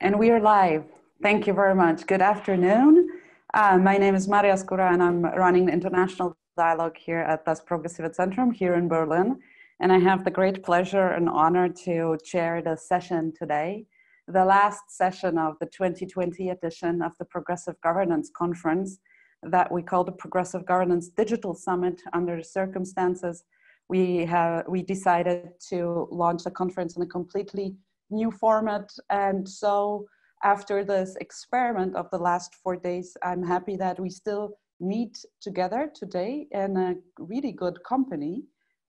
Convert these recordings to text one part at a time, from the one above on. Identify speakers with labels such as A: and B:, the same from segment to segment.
A: And we are live. Thank you very much. Good afternoon. Uh, my name is Maria Skóra and I'm running the international dialogue here at Das Progressive Zentrum here in Berlin. And I have the great pleasure and honor to chair the session today, the last session of the 2020 edition of the Progressive Governance Conference that we call the Progressive Governance Digital Summit under the circumstances we have we decided to launch the conference in a completely new format. And so after this experiment of the last four days, I'm happy that we still meet together today in a really good company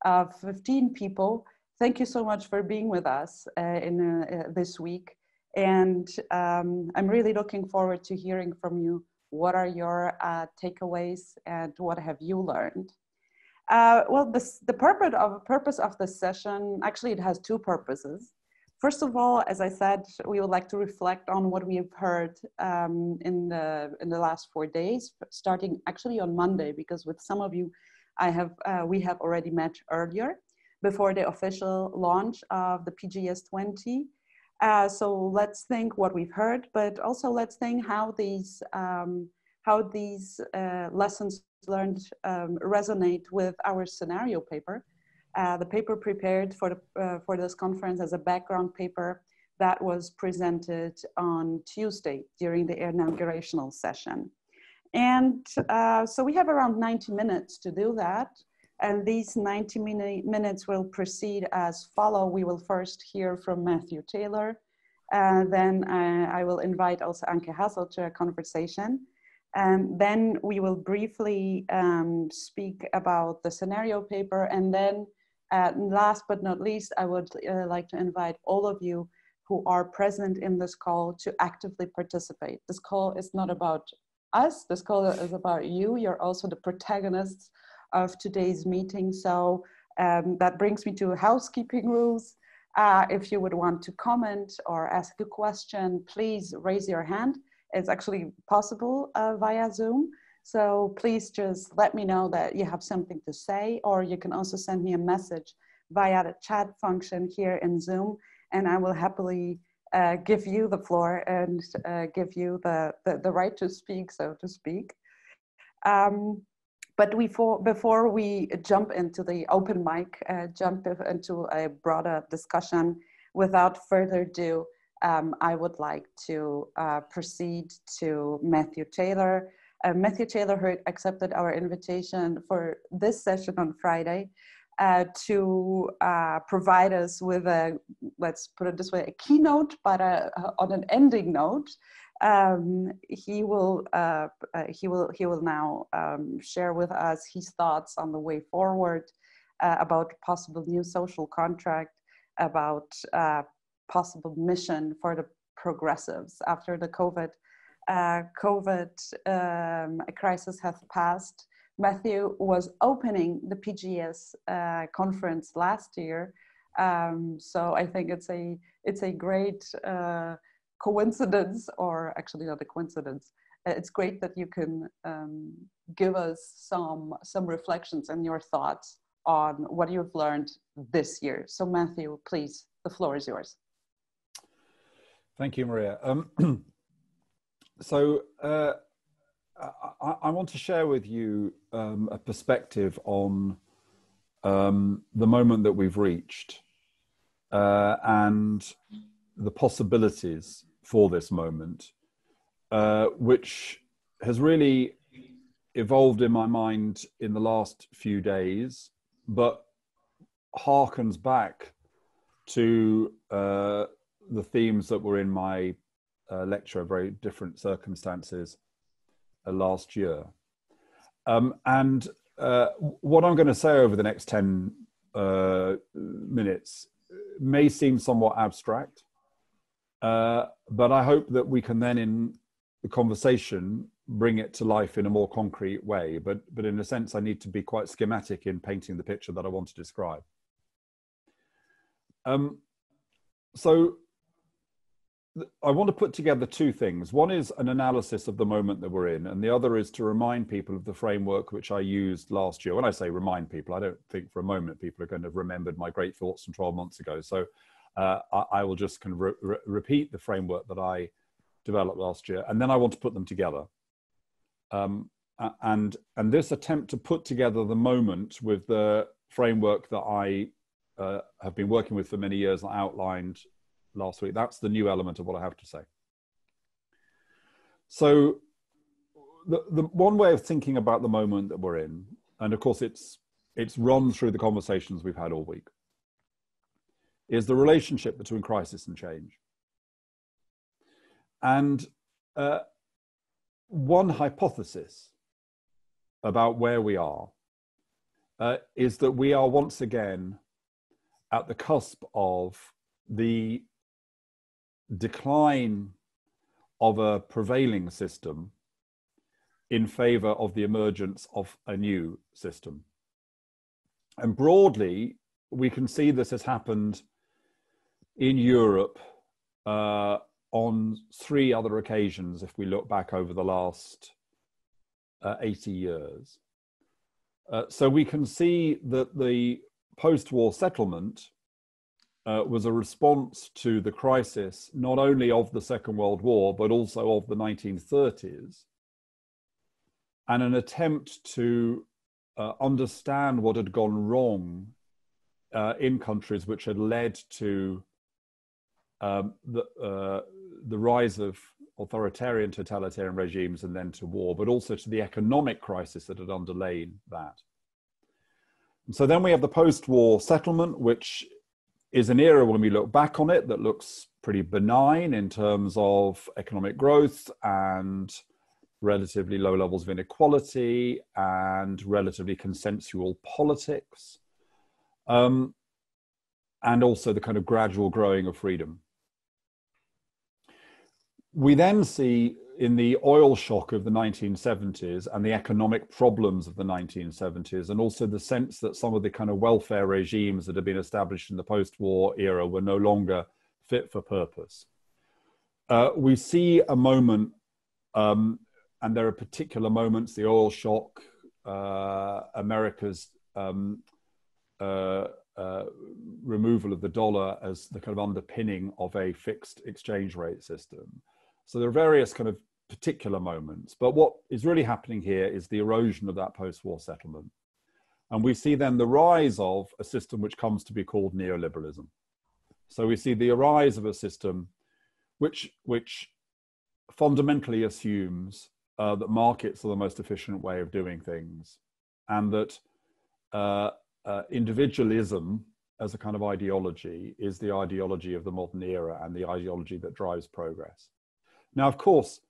A: of 15 people. Thank you so much for being with us uh, in uh, this week. And um, I'm really looking forward to hearing from you. What are your uh, takeaways and what have you learned? Uh, well, this, the purpose of, purpose of this session, actually it has two purposes. First of all, as I said, we would like to reflect on what we have heard um, in, the, in the last four days, starting actually on Monday, because with some of you, I have, uh, we have already met earlier before the official launch of the PGS 20. Uh, so let's think what we've heard, but also let's think how these, um, how these uh, lessons learned um, resonate with our scenario paper uh, the paper prepared for, the, uh, for this conference as a background paper that was presented on Tuesday during the inaugurational session. And uh, so we have around 90 minutes to do that. And these 90 minutes will proceed as follow. We will first hear from Matthew Taylor. Uh, then uh, I will invite also Anke Hassel to a conversation. And then we will briefly um, speak about the scenario paper and then uh, last but not least, I would uh, like to invite all of you who are present in this call to actively participate. This call is not about us, this call is about you. You're also the protagonists of today's meeting. So um, that brings me to housekeeping rules. Uh, if you would want to comment or ask a question, please raise your hand. It's actually possible uh, via Zoom. So please just let me know that you have something to say, or you can also send me a message via the chat function here in Zoom, and I will happily uh, give you the floor and uh, give you the, the, the, right to speak, so to speak. Um, but before, before we jump into the open mic, uh, jump into a broader discussion, without further ado, um, I would like to uh, proceed to Matthew Taylor, uh, Matthew Taylor Hurt accepted our invitation for this session on Friday uh, to uh, provide us with a, let's put it this way, a keynote, but a, a, on an ending note. Um, he will uh, uh, he will he will now um, share with us his thoughts on the way forward uh, about possible new social contract, about possible mission for the progressives after the COVID uh, COVID um, crisis has passed, Matthew was opening the PGS uh, conference last year. Um, so I think it's a it's a great uh, coincidence, or actually not a coincidence. Uh, it's great that you can um, give us some some reflections and your thoughts on what you've learned this year. So Matthew, please, the floor is yours.
B: Thank you, Maria. Um, so uh, I, I, want to share with you um, a perspective on um, the moment that we've reached uh, and the possibilities for this moment, uh, which has really evolved in my mind in the last few days, but harkens back to uh, the themes that were in my uh, lecture, very different circumstances uh, last year. Um, and uh, what I'm going to say over the next 10 uh, minutes may seem somewhat abstract, uh, but I hope that we can then, in the conversation, bring it to life in a more concrete way. But, but in a sense, I need to be quite schematic in painting the picture that I want to describe. Um, so I want to put together two things. One is an analysis of the moment that we're in, and the other is to remind people of the framework which I used last year. When I say remind people, I don't think for a moment people are going to have remembered my great thoughts from 12 months ago. So uh, I, I, will just kind of re- re- repeat the framework that I developed last year, and then I want to put them together. Um, and and this attempt to put together the moment with the framework that I uh, have been working with for many years and outlined last week. That's the new element of what I have to say. So, the, the one way of thinking about the moment that we're in, and of course it's it's run through the conversations we've had all week, is the relationship between crisis and change. And uh, one hypothesis about where we are uh, is that we are once again at the cusp of the decline of a prevailing system in favor of the emergence of a new system. And broadly, we can see this has happened in Europe uh, on three other occasions if we look back over the last uh, 80 years. Uh, so we can see that the post war settlement uh, was a response to the crisis not only of the Second World War, but also of the 1930s, and an attempt to uh, understand what had gone wrong uh, in countries which had led to um, the, uh, the rise of authoritarian totalitarian regimes and then to war, but also to the economic crisis that had underlain that. And so then we have the post war settlement, which is an era when we look back on it that looks pretty benign in terms of economic growth and relatively low levels of inequality and relatively consensual politics. Um, and also the kind of gradual growing of freedom. We then see in the oil shock of the 1970s and the economic problems of the 1970s, and also the sense that some of the kind of welfare regimes that had been established in the post war era were no longer fit for purpose. Uh, we see a moment, um, and there are particular moments the oil shock, uh, America's um, uh, uh removal of the dollar as the kind of underpinning of a fixed exchange rate system. So there are various kind of particular moments. But what is really happening here is the erosion of that post war settlement. And we see then the rise of a system which comes to be called neoliberalism. So we see the rise of a system which, which fundamentally assumes uh, that markets are the most efficient way of doing things and that uh, uh, individualism as a kind of ideology is the ideology of the modern era and the ideology that drives progress. Now, of course,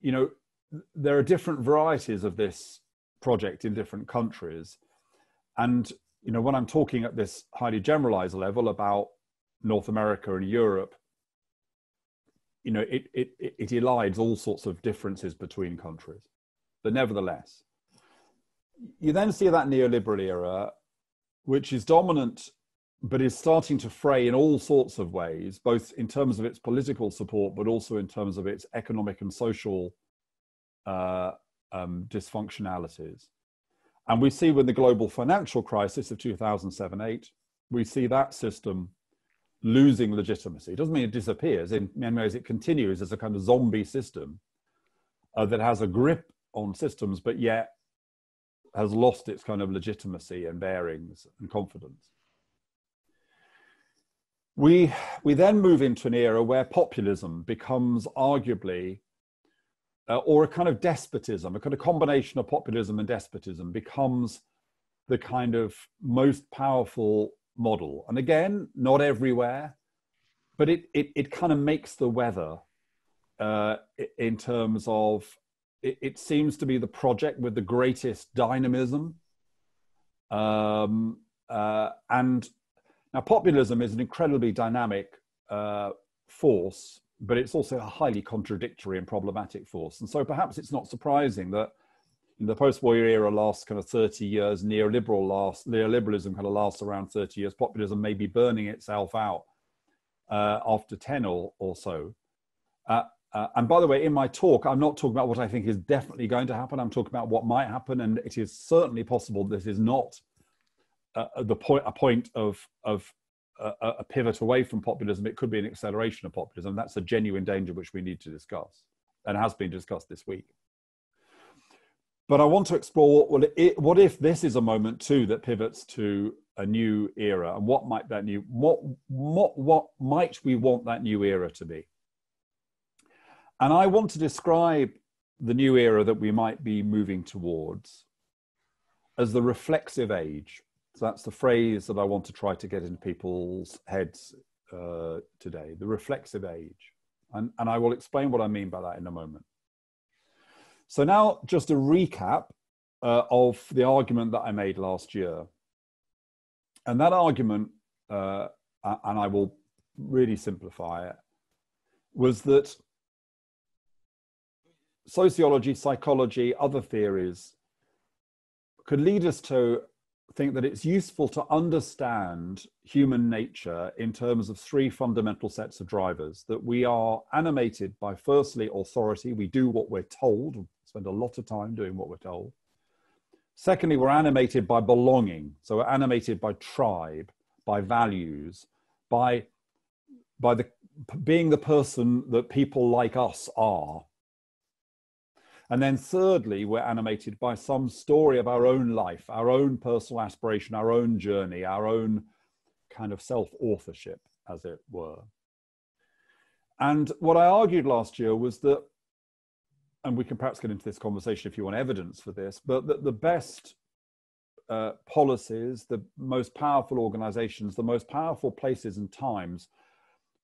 B: you know, there are different varieties of this project in different countries. And, you know, when I'm talking at this highly generalized level about North America and Europe, you know, it, it, it elides all sorts of differences between countries. But nevertheless, you then see that neoliberal era, which is dominant but is starting to fray in all sorts of ways, both in terms of its political support, but also in terms of its economic and social uh, um, dysfunctionalities. And we see with the global financial crisis of 2007 8, we see that system losing legitimacy. It doesn't mean it disappears. In many ways, it continues as a kind of zombie system uh, that has a grip on systems, but yet has lost its kind of legitimacy and bearings and confidence. We, we then move into an era where populism becomes arguably, uh, or a kind of despotism, a kind of combination of populism and despotism becomes the kind of most powerful model. And again, not everywhere, but it, it, it kind of makes the weather uh, in terms of it, it, seems to be the project with the greatest dynamism. Um, uh, and now, populism is an incredibly dynamic uh, force, but it's also a highly contradictory and problematic force. And so perhaps it's not surprising that in the post-war era lasts kind of 30 years, neoliberal last, neoliberalism kind of lasts around 30 years, populism may be burning itself out uh, after 10 or, or so. Uh, uh, and by the way, in my talk, I'm not talking about what I think is definitely going to happen. I'm talking about what might happen, and it is certainly possible this is not Uh, uh, the point a point of of a, a, pivot away from populism. It could be an acceleration of populism. That's a genuine danger which we need to discuss and has been discussed this week. But I want to explore well, it, what if this is a moment too that pivots to a new era, and what might that new what what what might we want that new era to be? And I want to describe the new era that we might be moving towards as the reflexive age. So that's the phrase that I want to try to get into people's heads uh, today the reflexive age. And, and I will explain what I mean by that in a moment. So, now just a recap uh, of the argument that I made last year. And that argument, uh, and I will really simplify it, was that sociology, psychology, other theories could lead us to think that it's useful to understand human nature in terms of three fundamental sets of drivers that we are animated by firstly authority. We do what we're told spend a lot of time doing what we're told. Secondly we're animated by belonging. So we're animated by tribe by values by by the being the person that people like us are and then, thirdly, we're animated by some story of our own life, our own personal aspiration, our own journey, our own kind of self authorship, as it were. And what I argued last year was that, and we can perhaps get into this conversation if you want evidence for this, but that the best uh, policies, the most powerful organizations, the most powerful places and times,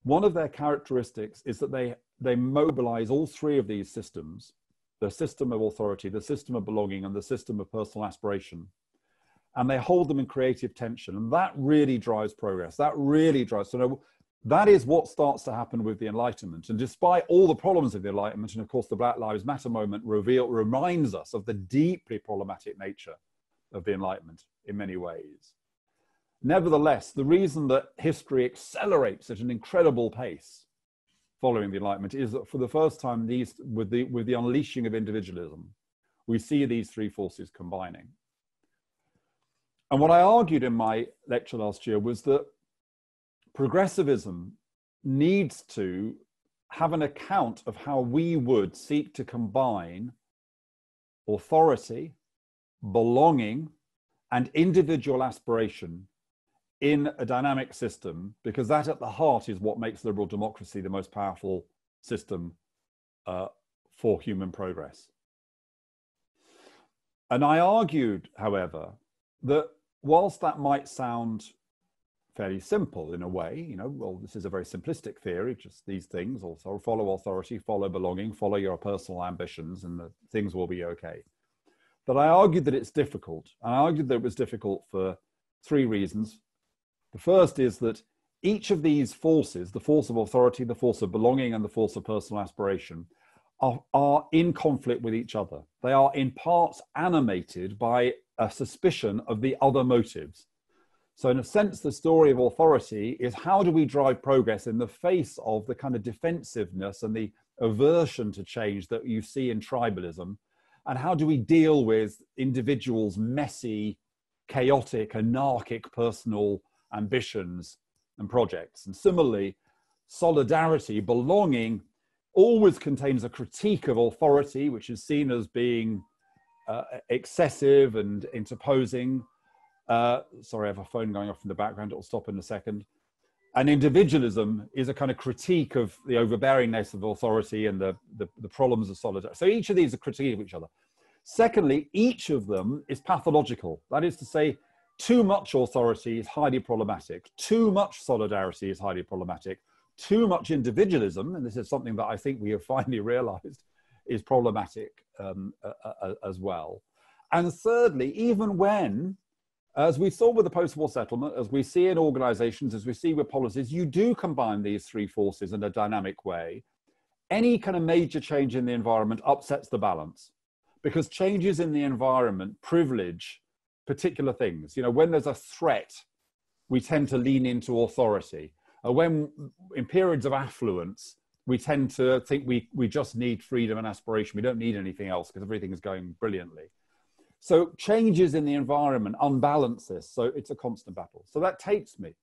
B: one of their characteristics is that they, they mobilize all three of these systems the system of authority, the system of belonging, and the system of personal aspiration. And they hold them in creative tension. And that really drives progress. That really drives. So, that is what starts to happen with the Enlightenment. And despite all the problems of the Enlightenment, and of course, the Black Lives Matter moment reveal, reminds us of the deeply problematic nature of the Enlightenment in many ways. Nevertheless, the reason that history accelerates at an incredible pace following the Enlightenment is that for the first time, these with the with the unleashing of individualism, we see these three forces combining. And what I argued in my lecture last year was that progressivism needs to have an account of how we would seek to combine authority, belonging, and individual aspiration in a dynamic system because that at the heart is what makes liberal democracy the most powerful system uh, for human progress. And I argued, however, that whilst that might sound fairly simple in a way, you know, well, this is a very simplistic theory, just these things also follow authority, follow belonging, follow your personal ambitions, and the things will be okay. But I argued that it's difficult. And I argued that it was difficult for three reasons. The first is that each of these forces, the force of authority, the force of belonging, and the force of personal aspiration, are, are in conflict with each other. They are in parts animated by a suspicion of the other motives. So, in a sense, the story of authority is how do we drive progress in the face of the kind of defensiveness and the aversion to change that you see in tribalism? And how do we deal with individuals' messy, chaotic, anarchic personal ambitions and projects. And similarly, solidarity, belonging, always contains a critique of authority, which is seen as being uh, excessive and interposing. Uh, sorry, I have a phone going off in the background, it'll stop in a second. And individualism is a kind of critique of the overbearingness of authority and the, the, the problems of solidarity. So each of these are critique of each other. Secondly, each of them is pathological. That is to say, too much authority is highly problematic. Too much solidarity is highly problematic. Too much individualism, and this is something that I think we have finally realized is problematic um, uh, uh, as well. And thirdly, even when, as we saw with the post war settlement, as we see in organizations, as we see with policies, you do combine these three forces in a dynamic way, any kind of major change in the environment upsets the balance because changes in the environment privilege particular things. You know, when there's a threat, we tend to lean into authority. Uh, when in periods of affluence, we tend to think we, we just need freedom and aspiration. We don't need anything else because everything is going brilliantly. So changes in the environment unbalance this. So it's a constant battle. So that takes me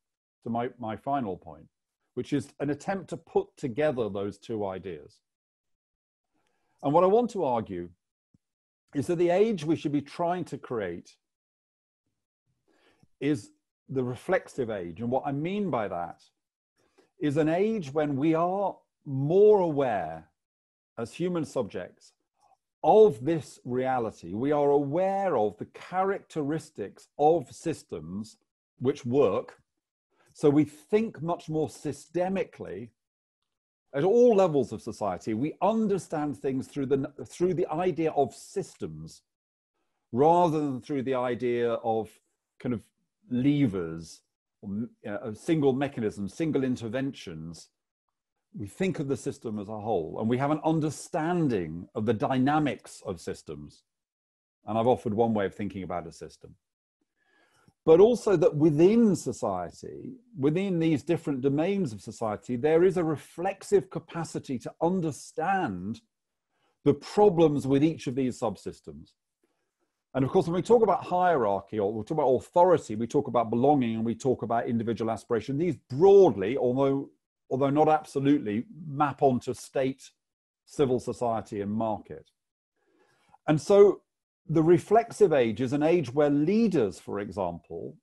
B: to my, my final point, which is an attempt to put together those two ideas. And what I want to argue is that the age we should be trying to create is the reflexive age. And what I mean by that is an age when we are more aware as human subjects of this reality. We are aware of the characteristics of systems which work. So we think much more systemically at all levels of society. We understand things through the, through the idea of systems rather than through the idea of kind of levers, or, uh, single mechanisms, single interventions. We think of the system as a whole and we have an understanding of the dynamics of systems. And I've offered one way of thinking about a system. But also that within society, within these different domains of society, there is a reflexive capacity to understand the problems with each of these subsystems. And of course, when we talk about hierarchy or we talk about authority, we talk about belonging and we talk about individual aspiration. These broadly, although, although not absolutely, map onto state, civil society, and market. And so the reflexive age is an age where leaders, for example,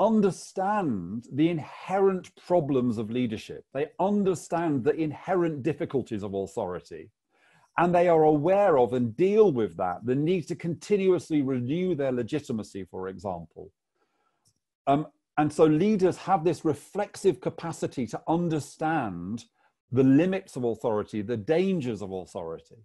B: understand the inherent problems of leadership. They understand the inherent difficulties of authority and they are aware of and deal with that, the need to continuously renew their legitimacy, for example. Um, and so leaders have this reflexive capacity to understand the limits of authority, the dangers of authority.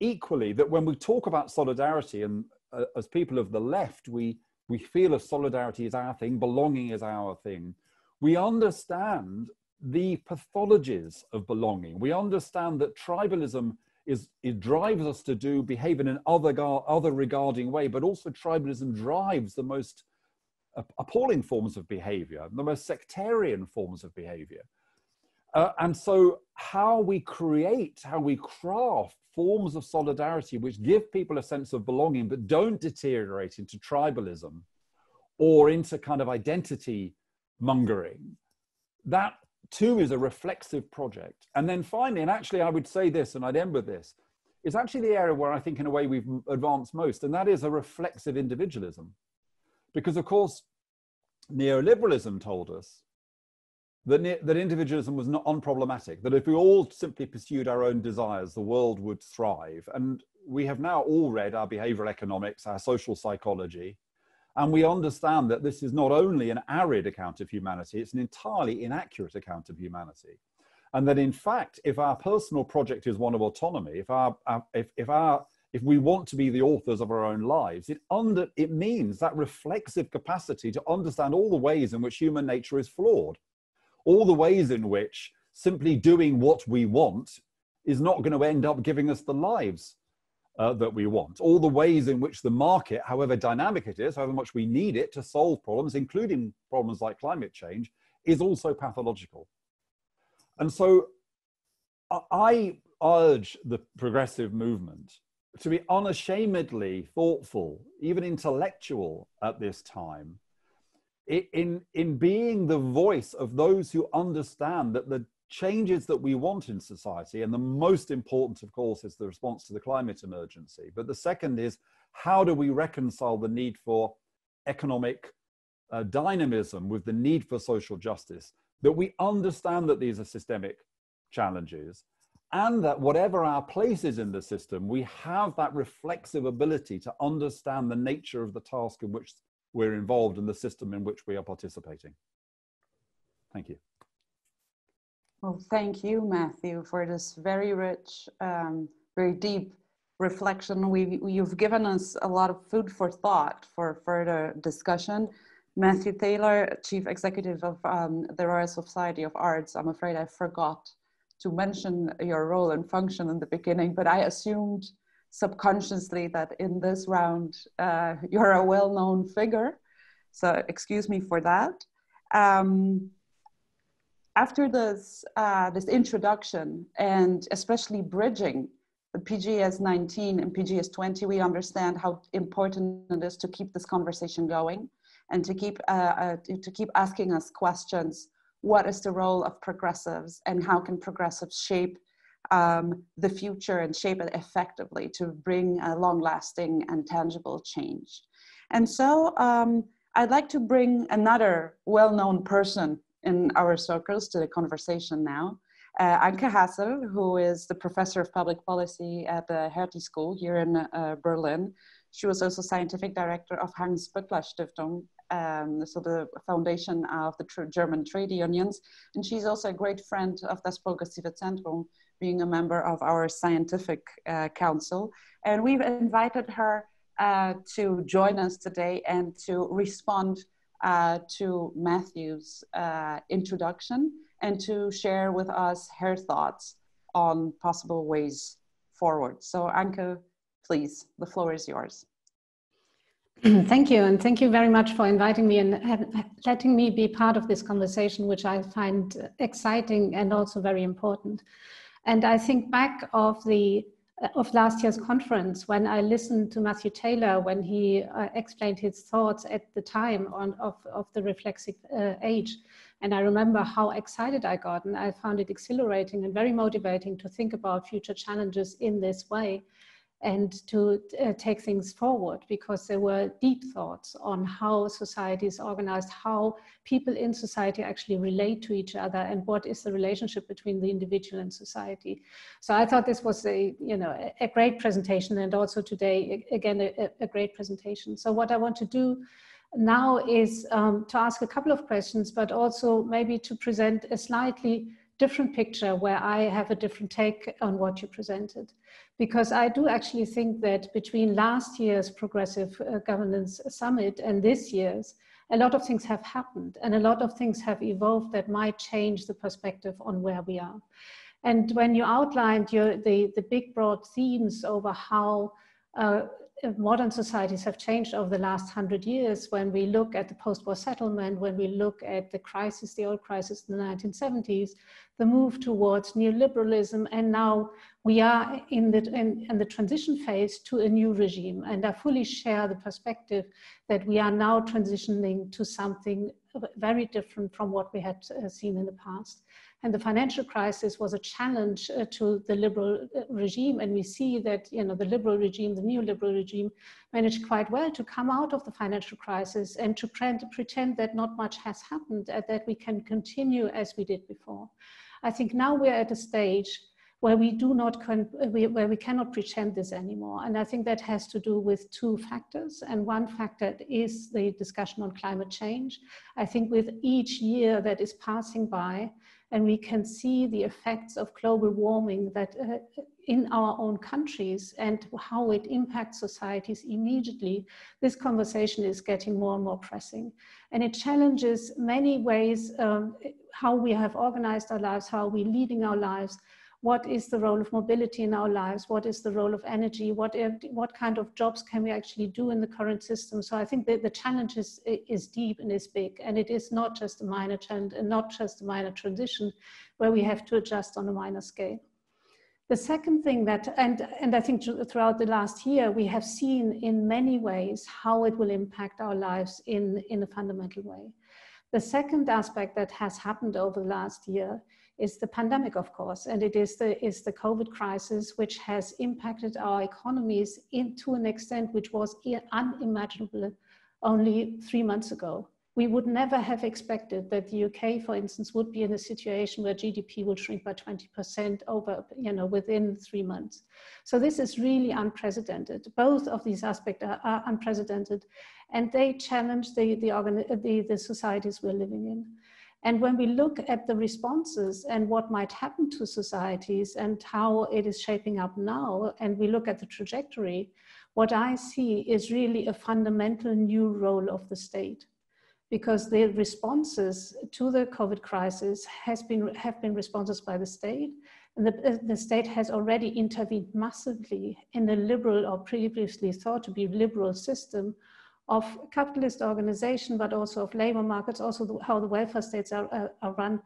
B: Equally, that when we talk about solidarity, and uh, as people of the left, we, we feel as solidarity is our thing, belonging is our thing, we understand the pathologies of belonging. We understand that tribalism is it drives us to do behave in an other other regarding way, but also tribalism drives the most appalling forms of behavior, the most sectarian forms of behavior. Uh, and so, how we create, how we craft forms of solidarity which give people a sense of belonging, but don't deteriorate into tribalism or into kind of identity mongering, that Two is a reflexive project. And then finally, and actually I would say this and I'd end with this, is actually the area where I think in a way we've advanced most, and that is a reflexive individualism. Because of course, neoliberalism told us that, that individualism was not unproblematic, that if we all simply pursued our own desires, the world would thrive. And we have now all read our behavioral economics, our social psychology, and we understand that this is not only an arid account of humanity, it's an entirely inaccurate account of humanity. And that in fact, if our personal project is one of autonomy, if our, if, if our if we want to be the authors of our own lives, it under it means that reflexive capacity to understand all the ways in which human nature is flawed, all the ways in which simply doing what we want is not going to end up giving us the lives uh, that we want. All the ways in which the market, however dynamic it is, however much we need it to solve problems, including problems like climate change, is also pathological. And so I urge the progressive movement to be unashamedly thoughtful, even intellectual at this time, in, in being the voice of those who understand that the changes that we want in society. And the most important, of course, is the response to the climate emergency. But the second is how do we reconcile the need for economic uh, dynamism with the need for social justice? That we understand that these are systemic challenges and that whatever our place is in the system, we have that reflexive ability to understand the nature of the task in which we're involved and the system in which we are participating. Thank you.
A: Well, thank you, Matthew, for this very rich, um, very deep reflection. We, you've given us a lot of food for thought for further discussion. Matthew Taylor, Chief Executive of um, the Royal Society of Arts. I'm afraid I forgot to mention your role and function in the beginning, but I assumed subconsciously that in this round uh, you're a well-known figure. So excuse me for that. Um, after this, uh, this introduction and especially bridging the PGS 19 and PGS 20, we understand how important it is to keep this conversation going and to keep, uh, uh, to keep asking us questions. What is the role of progressives and how can progressives shape um, the future and shape it effectively to bring a long lasting and tangible change? And so um, I'd like to bring another well known person in our circles to the conversation now. Uh, Anke Hassel, who is the professor of public policy at the Hertie School here in uh, Berlin. She was also scientific director of Hans Böckler Stiftung, um, so the foundation of the tr German trade unions. And she's also a great friend of das Progressive Zentrum, being a member of our scientific uh, council. And we've invited her uh, to join us today and to respond uh, to Matthew's uh, introduction and to share with us her thoughts on possible ways forward. So Anke, please, the floor is yours.
C: Thank you, and thank you very much for inviting me and letting me be part of this conversation, which I find exciting and also very important. And I think back of the of last year's conference when I listened to Matthew Taylor when he uh, explained his thoughts at the time on of, of the reflexive uh, age. And I remember how excited I got and I found it exhilarating and very motivating to think about future challenges in this way and to uh, take things forward because there were deep thoughts on how society is organized, how people in society actually relate to each other, and what is the relationship between the individual and society. So I thought this was a you know a, great presentation, and also today again a, a, great presentation. So what I want to do now is um, to ask a couple of questions, but also maybe to present a slightly different picture where I have a different take on what you presented. Because I do actually think that between last year's Progressive uh, Governance Summit and this year's, a lot of things have happened and a lot of things have evolved that might change the perspective on where we are. And when you outlined your, the, the big broad themes over how uh, modern societies have changed over the last hundred years when we look at the post-war settlement, when we look at the crisis, the oil crisis in the 1970s, the move towards neoliberalism, and now we are in the, in, in the transition phase to a new regime. And I fully share the perspective that we are now transitioning to something very different from what we had uh, seen in the past. And the financial crisis was a challenge uh, to the liberal uh, regime. And we see that, you know, the liberal regime, the neoliberal regime managed quite well to come out of the financial crisis and to pretend that not much has happened, uh, that we can continue as we did before. I think now we're at a stage where we do not, where we cannot pretend this anymore. And I think that has to do with two factors. And one factor is the discussion on climate change. I think with each year that is passing by, and we can see the effects of global warming that uh, in our own countries and how it impacts societies immediately, this conversation is getting more and more pressing. And it challenges many ways um, how we have organized our lives, how we're leading our lives, what is the role of mobility in our lives? What is the role of energy? What, what kind of jobs can we actually do in the current system? So I think that the challenge is, is deep and is big, and it is not just a minor trend and not just a minor transition where we have to adjust on a minor scale. The second thing that, and, and I think throughout the last year, we have seen in many ways how it will impact our lives in, in a fundamental way. The second aspect that has happened over the last year is the pandemic, of course, and it is the, is the COVID crisis, which has impacted our economies in, to an extent which was unimaginable only three months ago. We would never have expected that the UK, for instance, would be in a situation where GDP will shrink by 20% over, you know, within three months. So this is really unprecedented. Both of these aspects are, are unprecedented, and they challenge the, the, the, the societies we're living in. And when we look at the responses and what might happen to societies and how it is shaping up now, and we look at the trajectory, what I see is really a fundamental new role of the state. Because the responses to the COVID crisis has been, have been responses by the state, and the, the state has already intervened massively in a liberal or previously thought to be liberal system of capitalist organization, but also of labor markets, also the, how the welfare states are, uh, are run.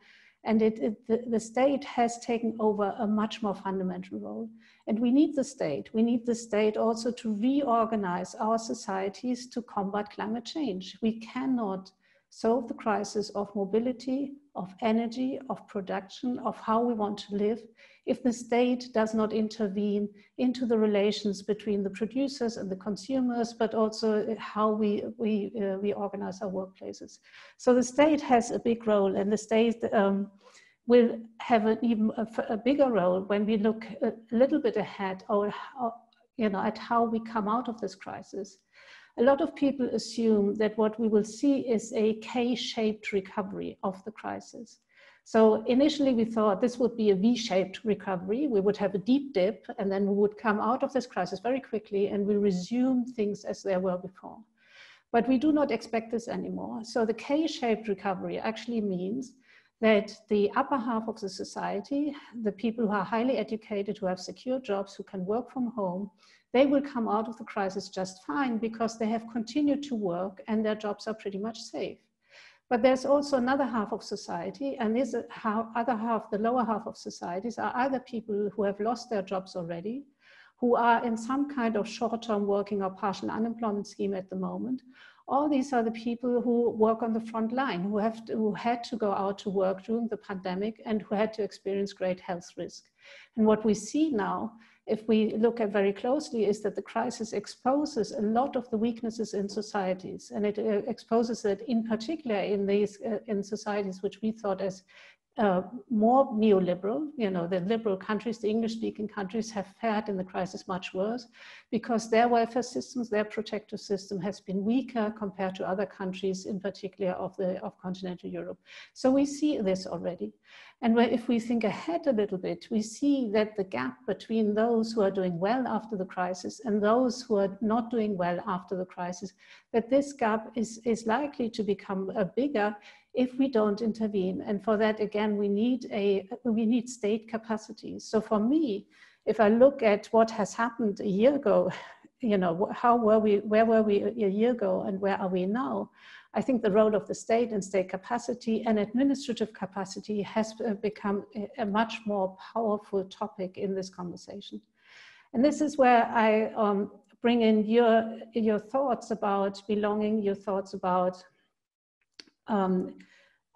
C: And it, it, the, the state has taken over a much more fundamental role. And we need the state. We need the state also to reorganize our societies to combat climate change. We cannot solve the crisis of mobility, of energy, of production, of how we want to live, if the state does not intervene into the relations between the producers and the consumers, but also how we, we, uh, we organize our workplaces. So the state has a big role and the state um, will have an even a, a, bigger role when we look a little bit ahead or, you know, at how we come out of this crisis a lot of people assume that what we will see is a K-shaped recovery of the crisis. So initially we thought this would be a V-shaped recovery. We would have a deep dip and then we would come out of this crisis very quickly and we resume things as they were before. But we do not expect this anymore. So the K-shaped recovery actually means that the upper half of the society, the people who are highly educated, who have secure jobs, who can work from home, they will come out of the crisis just fine because they have continued to work and their jobs are pretty much safe. But there's also another half of society, and this other half, the lower half of societies, are either people who have lost their jobs already, who are in some kind of short-term working or partial unemployment scheme at the moment. All these are the people who work on the front line, who have to, who had to go out to work during the pandemic and who had to experience great health risk. And what we see now if we look at very closely is that the crisis exposes a lot of the weaknesses in societies. And it uh, exposes it in particular in these uh, in societies which we thought as uh, more neoliberal, you know, the liberal countries, the English speaking countries have fared in the crisis much worse because their welfare systems, their protective system has been weaker compared to other countries, in particular of, the, of continental Europe. So we see this already. And if we think ahead a little bit, we see that the gap between those who are doing well after the crisis and those who are not doing well after the crisis, that this gap is, is likely to become a bigger if we don't intervene. And for that, again, we need, a, we need state capacity. So for me, if I look at what has happened a year ago, you know, how were we, where were we a year ago and where are we now? I think the role of the state and state capacity and administrative capacity has uh, become a, much more powerful topic in this conversation. And this is where I um, bring in your, your thoughts about belonging, your thoughts about um,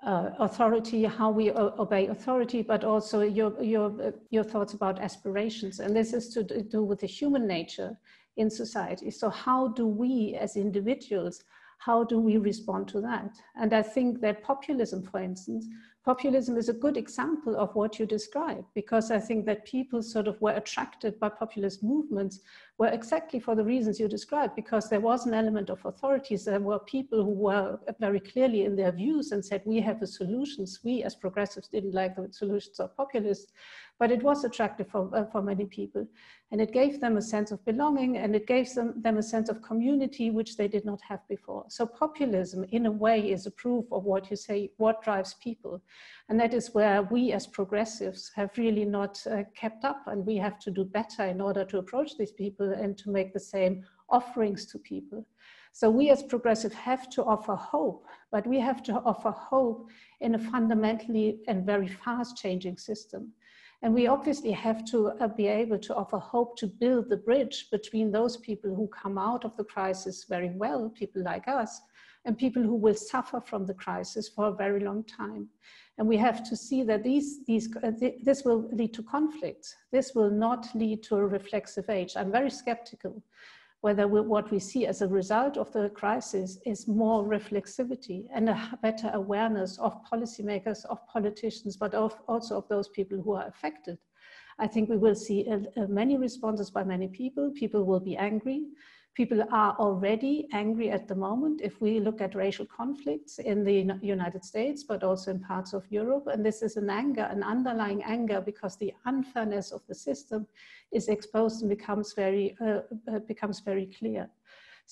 C: uh, authority, how we obey authority, but also your, your, your thoughts about aspirations. And this is to do with the human nature in society. So how do we as individuals how do we respond to that? And I think that populism, for instance, populism is a good example of what you describe, because I think that people sort of were attracted by populist movements were exactly for the reasons you described, because there was an element of authorities. There were people who were very clearly in their views and said, we have the solutions. We as progressives didn't like the solutions of populists, but it was attractive for, uh, for many people. And it gave them a sense of belonging and it gave them, them a sense of community, which they did not have before. So populism, in a way, is a proof of what you say, what drives people. And that is where we as progressives have really not uh, kept up and we have to do better in order to approach these people and to make the same offerings to people. So we as progressive have to offer hope, but we have to offer hope in a fundamentally and very fast changing system. And we obviously have to uh, be able to offer hope to build the bridge between those people who come out of the crisis very well, people like us, and people who will suffer from the crisis for a very long time. And we have to see that these, these, uh, th this will lead to conflicts. This will not lead to a reflexive age. I'm very skeptical whether we, what we see as a result of the crisis is more reflexivity and a better awareness of policymakers, of politicians, but of, also of those people who are affected. I think we will see a, a many responses by many people. People will be angry. People are already angry at the moment if we look at racial conflicts in the United States, but also in parts of Europe. And this is an anger, an underlying anger, because the unfairness of the system is exposed and becomes very, uh, uh, becomes very clear.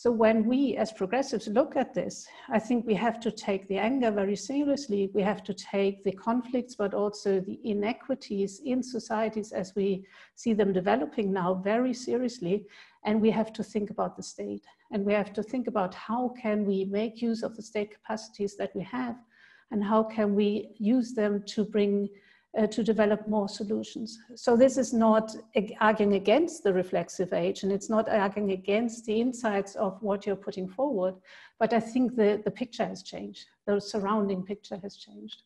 C: So when we as progressives look at this, I think we have to take the anger very seriously. We have to take the conflicts, but also the inequities in societies as we see them developing now very seriously. And we have to think about the state. And we have to think about how can we make use of the state capacities that we have and how can we use them to bring uh, to develop more solutions. So this is not arguing against the reflexive age and it's not arguing against the insights of what you're putting forward, but I think the, the picture has changed. The surrounding picture has changed.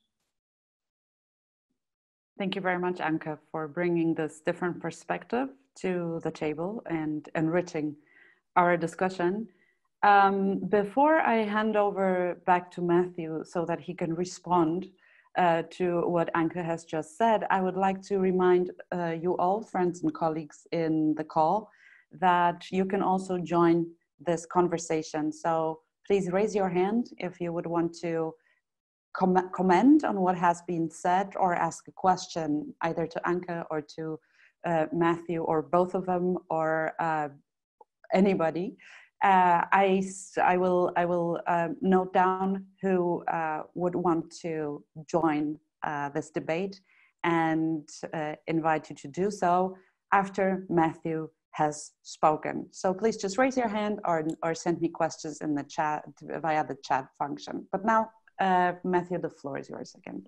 A: Thank you very much, Anke, for bringing this different perspective to the table and enriching our discussion. Um, before I hand over back to Matthew so that he can respond uh, to what Anke has just said, I would like to remind uh, you all, friends and colleagues in the call, that you can also join this conversation. So please raise your hand if you would want to com comment on what has been said or ask a question either to Anke or to uh, Matthew or both of them or uh, anybody. Uh, I, I will, I will uh, note down who uh, would want to join uh, this debate and uh, invite you to do so after Matthew has spoken. So please just raise your hand or, or send me questions in the chat via the chat function. But now, uh, Matthew, the floor is yours again.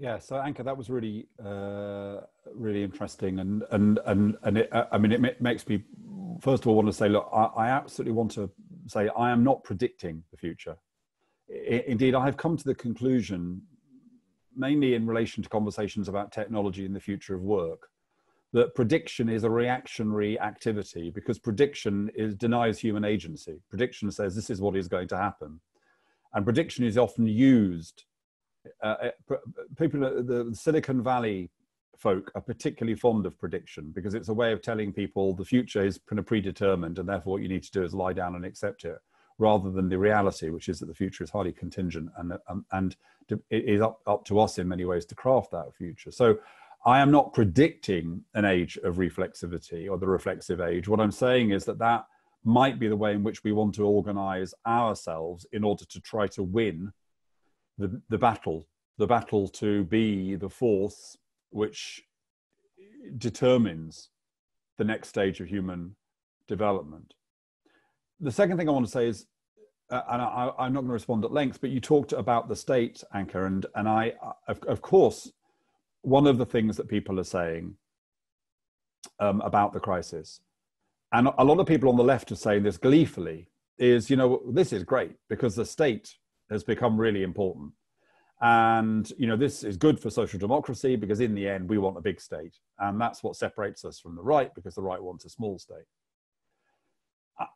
B: Yeah, so Anke, that was really, uh, really interesting, and and and and it, I mean, it makes me first of all want to say, look, I, I absolutely want to say I am not predicting the future. I, indeed, I have come to the conclusion, mainly in relation to conversations about technology and the future of work, that prediction is a reactionary activity because prediction is, denies human agency. Prediction says this is what is going to happen. And prediction is often used. Uh, uh people, the Silicon Valley folk are particularly fond of prediction because it's a way of telling people the future is predetermined and therefore what you need to do is lie down and accept it rather than the reality which is that the future is highly contingent and um, and it is up, up to us in many ways to craft that future. So i am not predicting an age of reflexivity or the reflexive age. What i'm saying is that that might be the way in which we want to organize ourselves in order to try to win the, the battle the battle to be the force which determines the next stage of human development. The second thing I want to say is, uh, and I, am not going to respond at length, but you talked about the state Anke, and and I, of, of course, one of the things that people are saying um, about the crisis, and a lot of people on the left are saying this gleefully, is you know this is great because the state has become really important. And you know this is good for social democracy because in the end we want a big state. And that's what separates us from the right because the right wants a small state.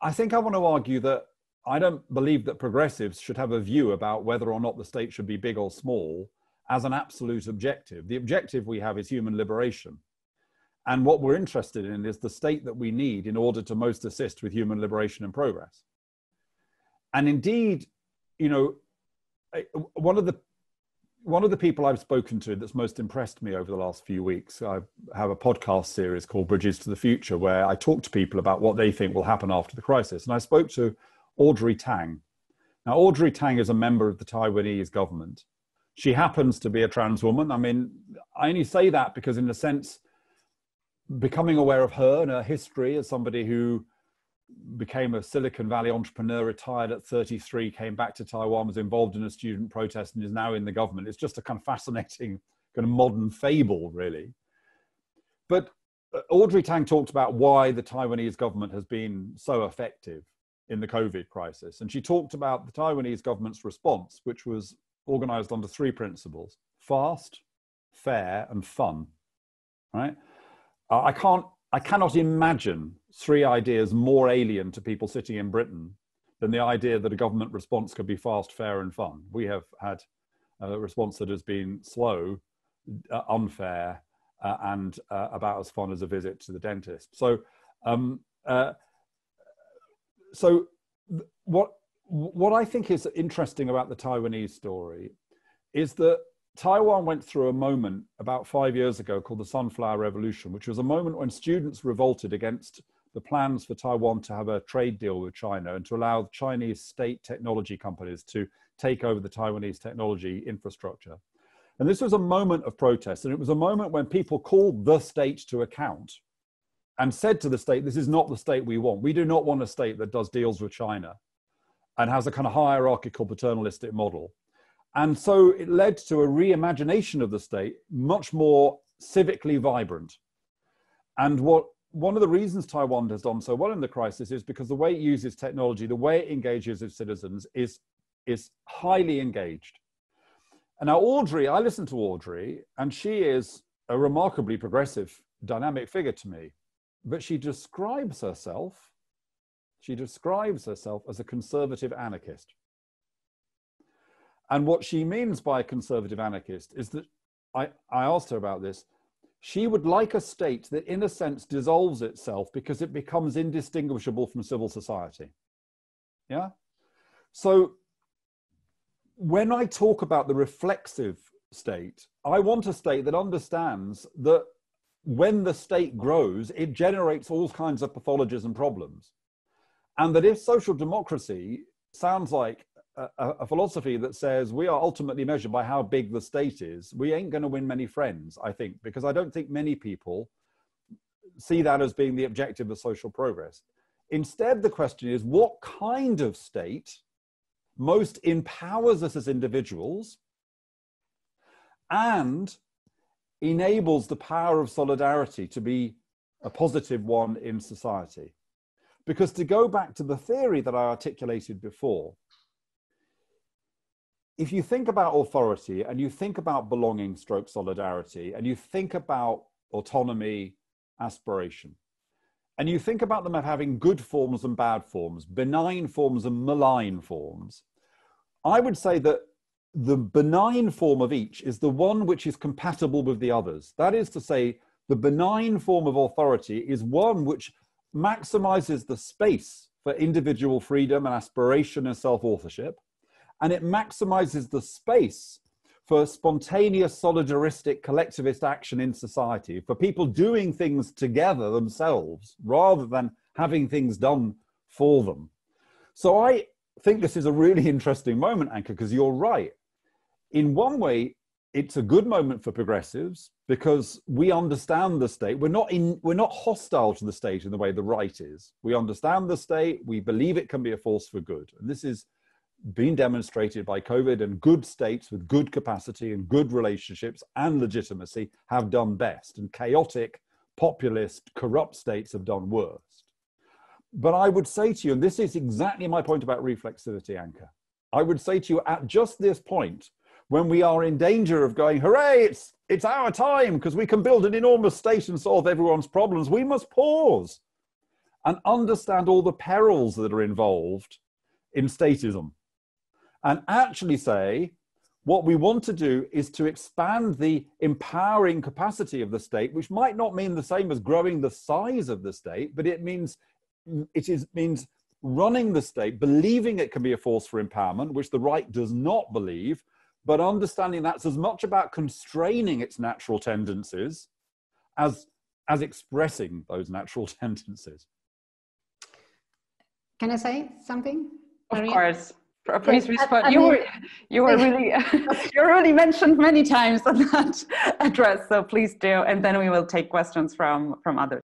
B: I think i want to argue that i don't believe that progressives should have a view about whether or not the state should be big or small as an absolute objective. The objective we have is human liberation. And what we're interested in is the state that we need in order to most assist with human liberation and progress. And indeed you know one of the one of the people I've spoken to that's most impressed me over the last few weeks, I have a podcast series called Bridges to the Future, where I talk to people about what they think will happen after the crisis. And I spoke to Audrey Tang. Now, Audrey Tang is a member of the Taiwanese government. She happens to be a trans woman. I mean, I only say that because, in a sense, becoming aware of her and her history as somebody who became a Silicon Valley entrepreneur, retired at 33, came back to Taiwan, was involved in a student protest, and is now in the government. It's just a kind of fascinating, kind of modern fable, really. But uh, Audrey Tang talked about why the Taiwanese government has been so effective in the COVID crisis. And she talked about the Taiwanese government's response, which was organized under three principles fast, fair, and fun. Right? I can't I cannot imagine three ideas more alien to people sitting in Britain than the idea that a government response could be fast, fair, and fun. We have had a response that has been slow, uh, unfair, uh, and uh, about as fun as a visit to the dentist. So, um, uh, so what what I think is interesting about the Taiwanese story is that Taiwan went through a moment about five years ago called the Sunflower Revolution, which was a moment when students revolted against the plans for Taiwan to have a trade deal with China and to allow Chinese state technology companies to take over the Taiwanese technology infrastructure. And this was a moment of protest, and it was a moment when people called the state to account and said to the state, This is not the state we want. We do not want a state that does deals with China and has a kind of hierarchical paternalistic model. And so it led to a reimagination of the state, much more civically vibrant. And what one of the reasons Taiwan has done so well in the crisis is because the way it uses technology, the way it engages its citizens is, is highly engaged. And now Audrey, I listen to Audrey, and she is a remarkably progressive, dynamic figure to me. But she describes herself, she describes herself as a conservative anarchist. And what she means by conservative anarchist is that I, I asked her about this she would like a state that, in a sense, dissolves itself because it becomes indistinguishable from civil society. Yeah? So, when I talk about the reflexive state, I want a state that understands that when the state grows, it generates all kinds of pathologies and problems. And that if social democracy sounds like a, a, philosophy that says we are ultimately measured by how big the state is, we ain't going to win many friends, I think, because I don't think many people see that as being the objective of social progress. Instead, the question is what kind of state most empowers us as individuals and enables the power of solidarity to be a positive one in society. Because to go back to the theory that I articulated before, if you think about authority and you think about belonging stroke solidarity and you think about autonomy aspiration and you think about them as having good forms and bad forms benign forms and malign forms i would say that the benign form of each is the one which is compatible with the others. That is to say the benign form of authority is one which maximizes the space for individual freedom and aspiration and self-authorship and it maximizes the space for spontaneous, solidaristic, collectivist action in society, for people doing things together themselves rather than having things done for them. So I think this is a really interesting moment, Anke, because you're right. In one way, it's a good moment for progressives because we understand the state. We're not in, we're not hostile to the state in the way the right is. We understand the state. We believe it can be a force for good. And this is been demonstrated by COVID, and good states with good capacity and good relationships and legitimacy have done best, and chaotic, populist, corrupt states have done worst. But I would say to you, and this is exactly my point about reflexivity, Anke. I would say to you at just this point, when we are in danger of going, hooray, it's, it's our time because we can build an enormous state and solve everyone's problems, we must pause and understand all the perils that are involved in statism and actually say what we want to do is to expand the empowering capacity of the state, which might not mean the same as growing the size of the state, but it means it is means running the state, believing it can be a force for empowerment, which the right does not believe, but understanding that's as much about constraining its natural tendencies as as expressing those natural tendencies.
C: Can I say something?
A: Of Maria? course. Please respond. You were you were really you're really mentioned many times on that address, so please do, and then we will take questions from from others.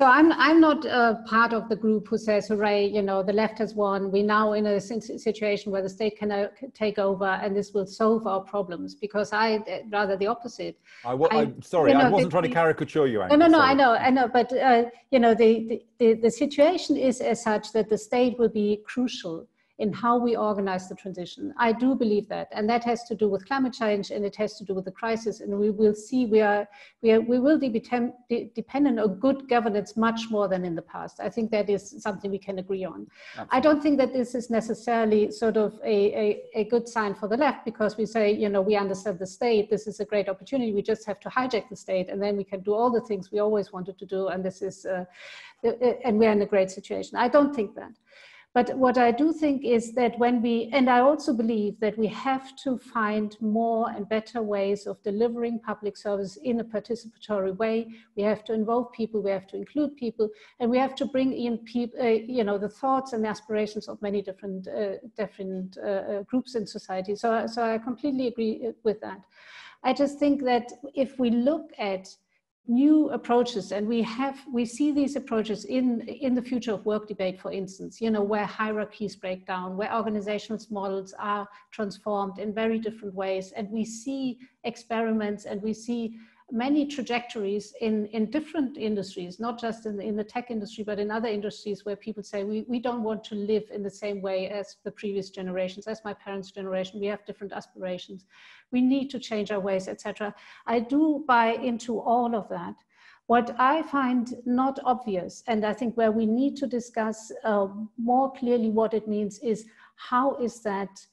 C: So I'm I'm not a part of the group who says, "Hooray! You know, the left has won. We're now in a situation where the state can uh, take over, and this will solve our problems." Because I uh, rather the opposite.
B: I, I sorry, you know, I wasn't the, trying to caricature you.
C: no, no, no. Sorry. I know, I know, but uh, you know, the, the the situation is as such that the state will be crucial in how we organize the transition. I do believe that, and that has to do with climate change, and it has to do with the crisis. And we will see we are we are we will be de dependent on good governance much more than in the past. I think that is something we can agree on. Absolutely. I don't think that this is necessarily sort of a, a, a good sign for the left because we say you know we understand the state. This is a great opportunity. We just have to hijack the state, and then we can do all the things we always wanted to do. And this is uh, and we're in a great situation. I don't think that. But what I do think is that when we, and I also believe that we have to find more and better ways of delivering public service in a participatory way. We have to involve people, we have to include people, and we have to bring in people, uh, you know, the thoughts and aspirations of many different, uh, different uh, uh groups in society. So, so I completely agree with that. I just think that if we look at new approaches and we have we see these approaches in in the future of work debate for instance you know where hierarchies break down where organizational models are transformed in very different ways and we see experiments and we see many trajectories in, in different industries, not just in the, in the tech industry, but in other industries where people say, we, we don't want to live in the same way as the previous generations, as my parents' generation, we have different aspirations. We need to change our ways, etc. I do buy into all of that. What I find not obvious, and I think where we need to discuss uh, more clearly what it means is how is that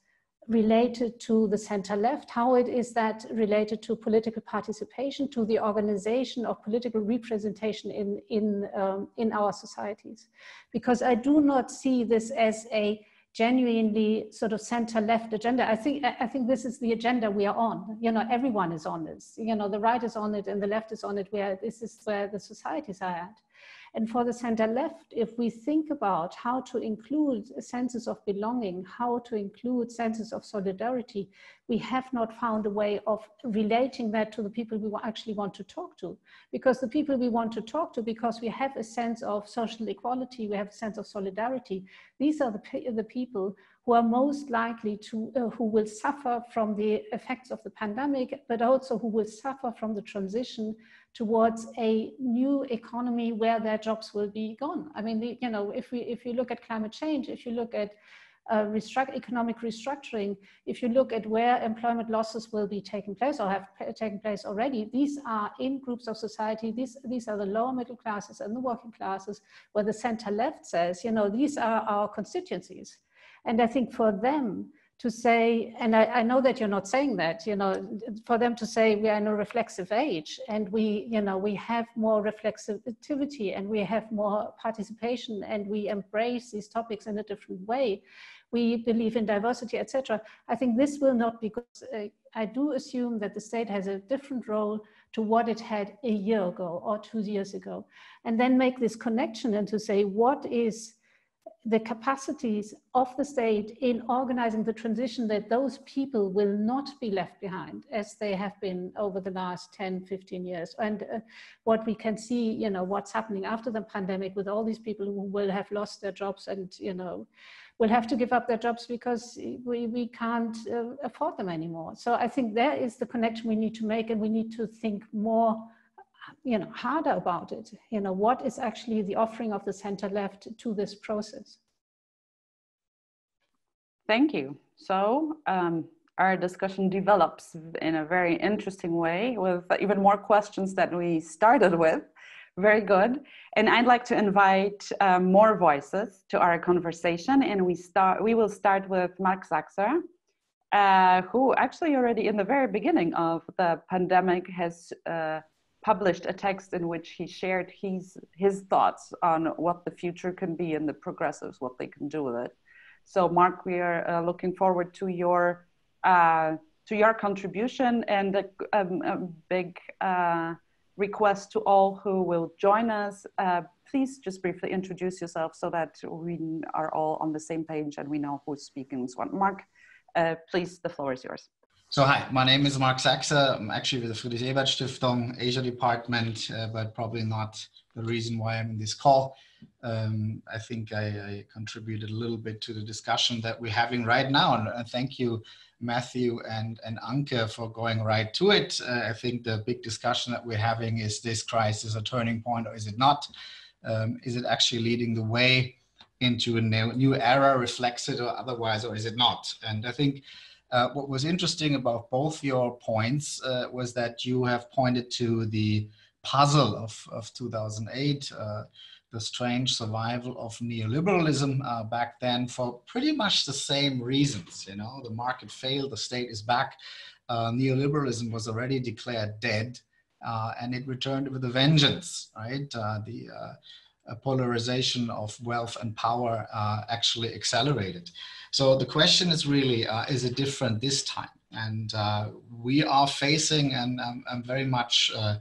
C: related to the center left, how it is that related to political participation, to the organization of political representation in, in, um, in our societies. Because I do not see this as a genuinely sort of center left agenda. I think, I think this is the agenda we are on. You know, everyone is on this. You know, the right is on it and the left is on it, where this is where the societies are at. And for the center left, if we think about how to include a senses of belonging, how to include senses of solidarity, we have not found a way of relating that to the people we actually want to talk to. Because the people we want to talk to, because we have a sense of social equality, we have a sense of solidarity, these are the, the people who are most likely to, uh, who will suffer from the effects of the pandemic, but also who will suffer from the transition towards a new economy where their jobs will be gone. I mean, the, you know, if we if you look at climate change, if you look at uh, restruct, economic restructuring, if you look at where employment losses will be taking place or have taken place already, these are in groups of society. These, these are the lower middle classes and the working classes where the center left says, you know, these are our constituencies. And I think for them, to say, and I, I, know that you're not saying that, you know, for them to say we are in a reflexive age and we, you know, we have more reflexivity and we have more participation and we embrace these topics in a different way. We believe in diversity, etc. I think this will not be good. Uh, I do assume that the state has a different role to what it had a year ago or two years ago, and then make this connection and to say what is the capacities of the state in organizing the transition that those people will not be left behind as they have been over the last 10 15 years. And uh, what we can see you know what's happening after the pandemic with all these people who will have lost their jobs and you know will have to give up their jobs because we, we can't uh, afford them anymore. So i think there is the connection we need to make and we need to think more you know, harder about it. You know, what is actually the offering of the center left to this process?
A: Thank you. So um, our discussion develops in a very interesting way with even more questions that we started with. Very good. And I'd like to invite um, more voices to our conversation. And we start. We will start with Marc Saxer, uh, who actually already in the very beginning of the pandemic has uh, published a text in which he shared his, his thoughts on what the future can be and the progressives, what they can do with it. So, Marc, we are uh, looking forward to your uh, to your contribution and a, um, a big uh, request to all who will join us. Uh, please just briefly introduce yourself so that we are all on the same page and we know who's speaking. So, Marc, uh, please, the floor is yours.
D: So hi, my name is Marc Saxer. I'm actually with the Friedrich Ebert Stiftung Asia department, uh, but probably not the reason why I'm in this call. Um, I think I, I, contributed a little bit to the discussion that we're having right now. And uh, thank you, Matthew and, and Anke for going right to it. Uh, I think the big discussion that we're having is this crisis a turning point or is it not? Um, is it actually leading the way into a new, new era, it or otherwise, or is it not? And I think uh, what was interesting about both your points uh, was that you have pointed to the puzzle of, of 2008, uh, the strange survival of neoliberalism uh, back then for pretty much the same reasons. You know, the market failed, the state is back. Uh, neoliberalism was already declared dead, uh, and it returned with a vengeance, right? the polarization of wealth and power actually accelerated. So the question is really, uh, is it different this time? And uh, we are facing, and I'm, I'm very much uh,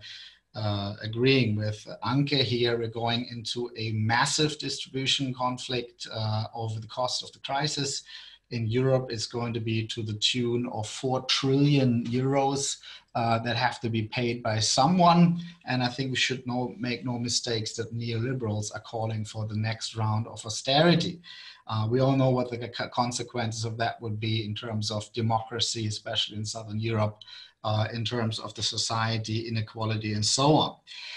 D: uh, agreeing with Anke here, we're going into a massive distribution conflict uh, over the cost of the crisis. In Europe is going to be to the tune of 4 trillion euros uh, that have to be paid by someone. And I think we should no, make no mistakes that neoliberals are calling for the next round of austerity. Uh, we all know what the consequences of that would be in terms of democracy, especially in Southern Europe, uh, in terms of the society, inequality, and so on.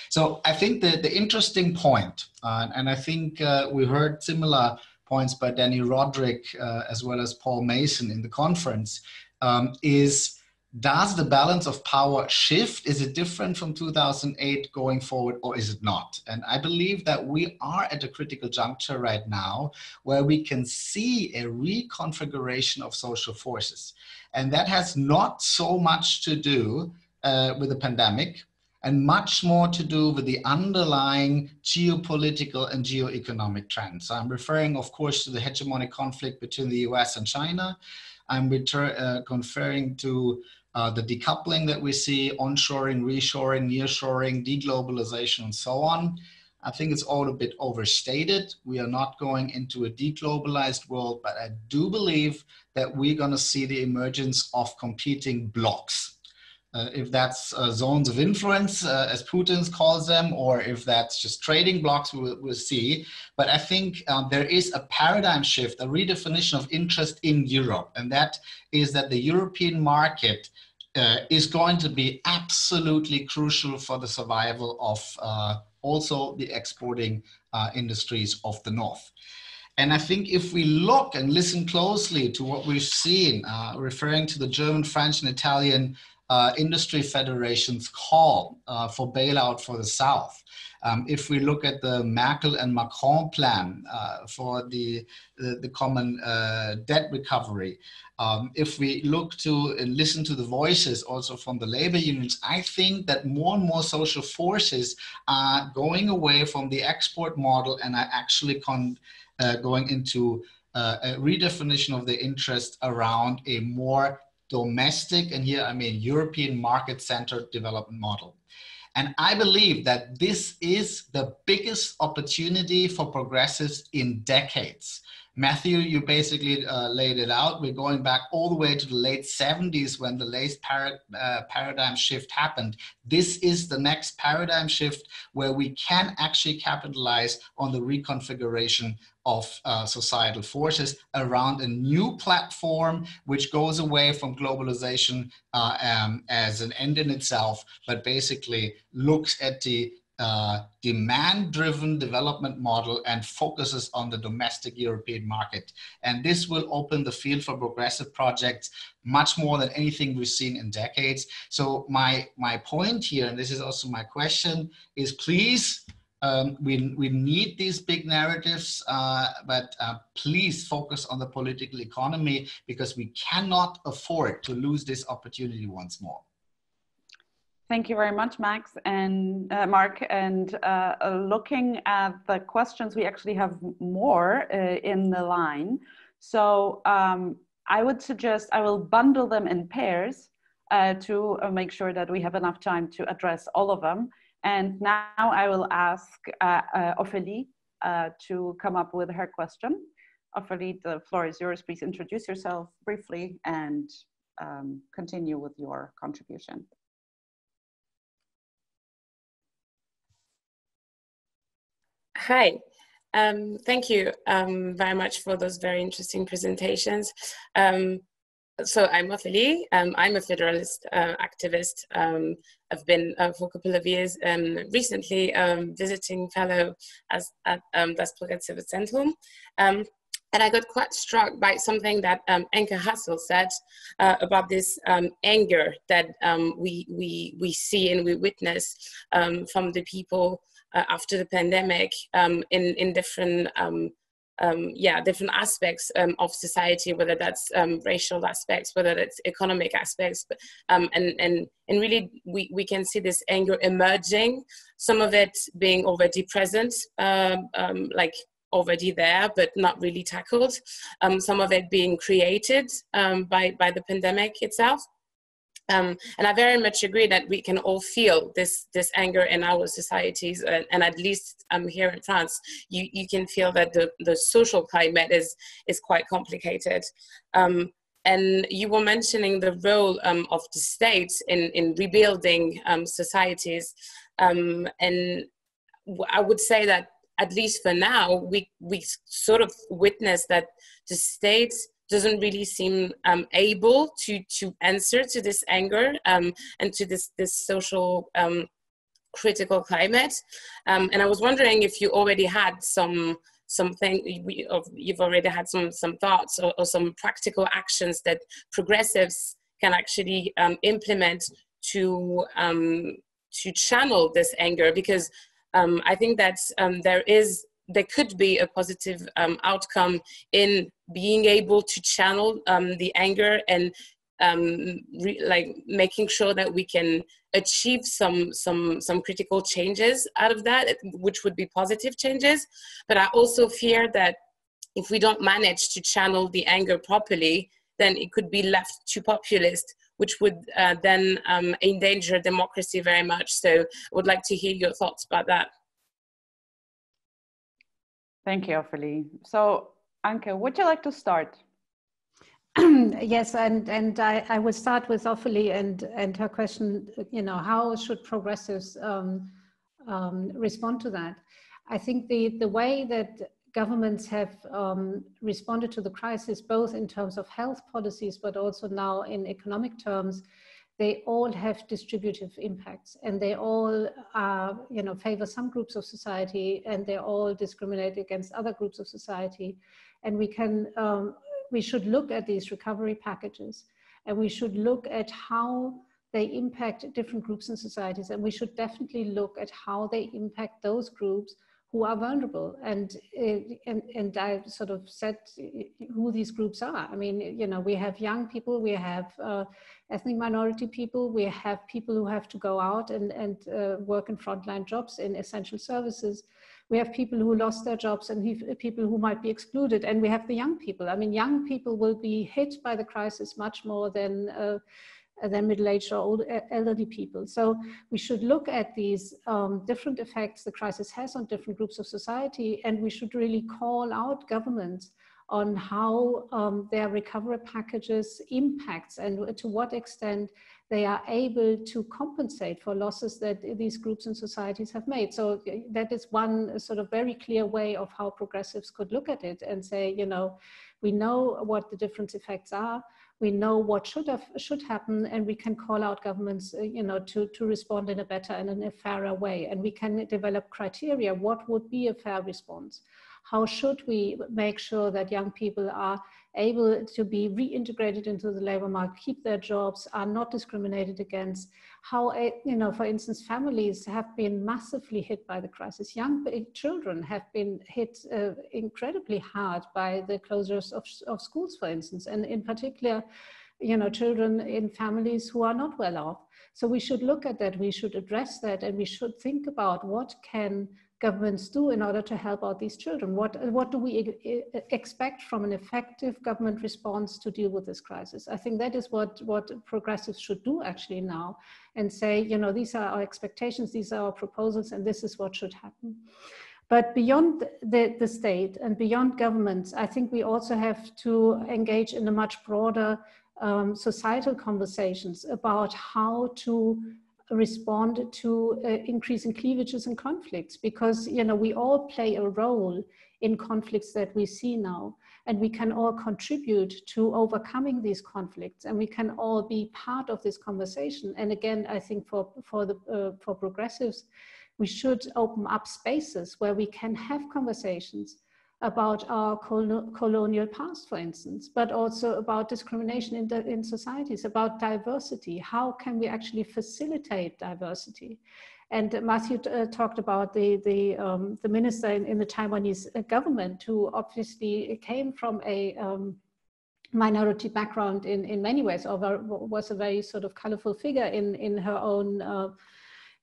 D: So I think the, the interesting point, uh, and I think uh, we heard similar points by Dani Rodrik uh, as well as Paul Mason in the conference, um, is does the balance of power shift? Is it different from 2008 going forward, or is it not? And I believe that we are at a critical juncture right now where we can see a reconfiguration of social forces. And that has not so much to do uh, with the pandemic and much more to do with the underlying geopolitical and geoeconomic trends. I'm referring, of course, to the hegemonic conflict between the US and China. I'm refer- uh, referring to uh, the decoupling that we see, onshoring, reshoring, nearshoring, deglobalization, and so on. I think it's all a bit overstated. We are not going into a deglobalized world, but I do believe that we're going to see the emergence of competing blocks. Uh, if that's uh, zones of influence, uh, as Putin calls them, or if that's just trading blocks, we'll, we'll see. But I think um, there is a paradigm shift, a redefinition of interest in Europe, and that is that the European market uh, is going to be absolutely crucial for the survival of uh, also the exporting uh, industries of the North. And I think if we look and listen closely to what we've seen, referring to the German, French, and Italian uh, industry federations call uh, for bailout for the South. Um, if we look at the Merkel and Macron plan uh, for the, the, the common uh, debt recovery, um, if we look to listen to the voices also from the labor unions, I think that more and more social forces are going away from the export model and are actually uh, going into uh, a redefinition of the interest around a more domestic, and here I mean European market centered development model. And I believe that this is the biggest opportunity for progressives in decades. Matthew, you basically uh, laid it out. We're going back all the way to the late 70s when the late para uh, paradigm shift happened. This is the next paradigm shift where we can actually capitalize on the reconfiguration of uh, societal forces around a new platform which goes away from globalization uh, um, as an end in itself, but basically looks at the uh, demand driven development model and focuses on the domestic European market. And this will open the field for progressive projects much more than anything we've seen in decades. So, my, my point here, and this is also my question, is please um, we, we need these big narratives, uh, but uh, please focus on the political economy because we cannot afford to lose this opportunity once more.
A: Thank you very much, Max and uh, Marc. And uh, looking at the questions, we actually have more uh, in the line. So um, I would suggest I will bundle them in pairs uh, to make sure that we have enough time to address all of them. And now I will ask uh, uh, Ophélie uh, to come up with her question. Ophélie, the floor is yours. Please introduce yourself briefly and um, continue with your contribution.
E: Hi, um, thank you um, very much for those very interesting presentations. Um, so I'm Ophélie. Um, I'm a federalist uh, activist. Um, I've been uh, for a couple of years um, recently visiting fellow as, at Das Progressive Zentrum. Um, and I got quite struck by something that Anke Hassel said uh, about this anger that we, we, we see and we witness from the people uh, after the pandemic in, in different um, yeah, different aspects um, of society, whether that's um, racial aspects, whether that's economic aspects, but, um, and, and, and really we, we can see this anger emerging, some of it being already present, um, um, like already there, but not really tackled, some of it being created by, by the pandemic itself. Um, and I very much agree that we can all feel this this anger in our societies, and, and at least um, here in France, you, you can feel that the, the social climate is is quite complicated. Um, and you were mentioning the role um, of the state in in rebuilding um, societies, um, and I would say that at least for now, we we sort of witness that the state doesn't really seem um, able to to answer to this anger um, and to this this social um, critical climate. Um, and I was wondering if you already had some something you've already had some some thoughts or, or some practical actions that progressives can actually um, implement to um, to channel this anger because I think that there is there could be a positive um, outcome in being able to channel um, the anger and um, re- like making sure that we can achieve some some some critical changes out of that which would be positive changes. But i also fear that if we don't manage to channel the anger properly then it could be left too populist which would uh, then um, endanger democracy very much. So i would like to hear your thoughts about that
A: Thank you, Ophélie. So, Anke, would you like to start?
C: yes, and and I, I will start with Ophélie and and her question. You know, how should progressives um, um, respond to that? I think the the way that governments have um, responded to the crisis, both in terms of health policies, but also now in economic terms, they all have distributive impacts and they all uh, you know favor some groups of society and they all discriminate against other groups of society. And we can um, we should look at these recovery packages and we should look at how they impact different groups and societies and we should definitely look at how they impact those groups who are vulnerable and, and and I sort of said who these groups are. I mean, you know, we have young people, we have uh, ethnic minority people, we have people who have to go out and and uh, work in frontline jobs in essential services. We have people who lost their jobs and people who might be excluded, and we have the young people. I mean, young people will be hit by the crisis much more than. Uh, than middle-aged or old elderly people. So we should look at these um, different effects the crisis has on different groups of society, and we should really call out governments on how um, their recovery packages impacts and to what extent they are able to compensate for losses that these groups and societies have made. So that is one sort of very clear way of how progressives could look at it and say, you know, we know what the different effects are we know what should have should happen and we can call out governments uh, you know to to respond in a better and in a fairer way. And we can develop criteria what would be a fair response? How should we make sure that young people are able to be reintegrated into the labor market, keep their jobs, are not discriminated against. How, you know, for instance, families have been massively hit by the crisis. Young children have been hit uh, incredibly hard by the closures of, of schools, for instance, and in particular, you know, children in families who are not well off. So we should look at that, we should address that, and we should think about what can governments do in order to help out these children? What, what do we expect from an effective government response to deal with this crisis? I think that is what, what progressives should do actually now and say, you know, these are our expectations, these are our proposals, and this is what should happen. But beyond the, the state and beyond governments, I think we also have to engage in a much broader um, societal conversations about how to respond to uh, increasing cleavages and conflicts because you know we all play a role in conflicts that we see now and we can all contribute to overcoming these conflicts and we can all be part of this conversation. And again i think for for the uh, for progressives we should open up spaces where we can have conversations about our colonial past, for instance, but also about discrimination in, the, in societies, about diversity. How can we actually facilitate diversity? And Matthew uh, talked about the, the, um, the minister in, in, the Taiwanese uh, government who obviously came from a um, minority background in, in many ways, or was a very sort of colorful figure in, in her own uh,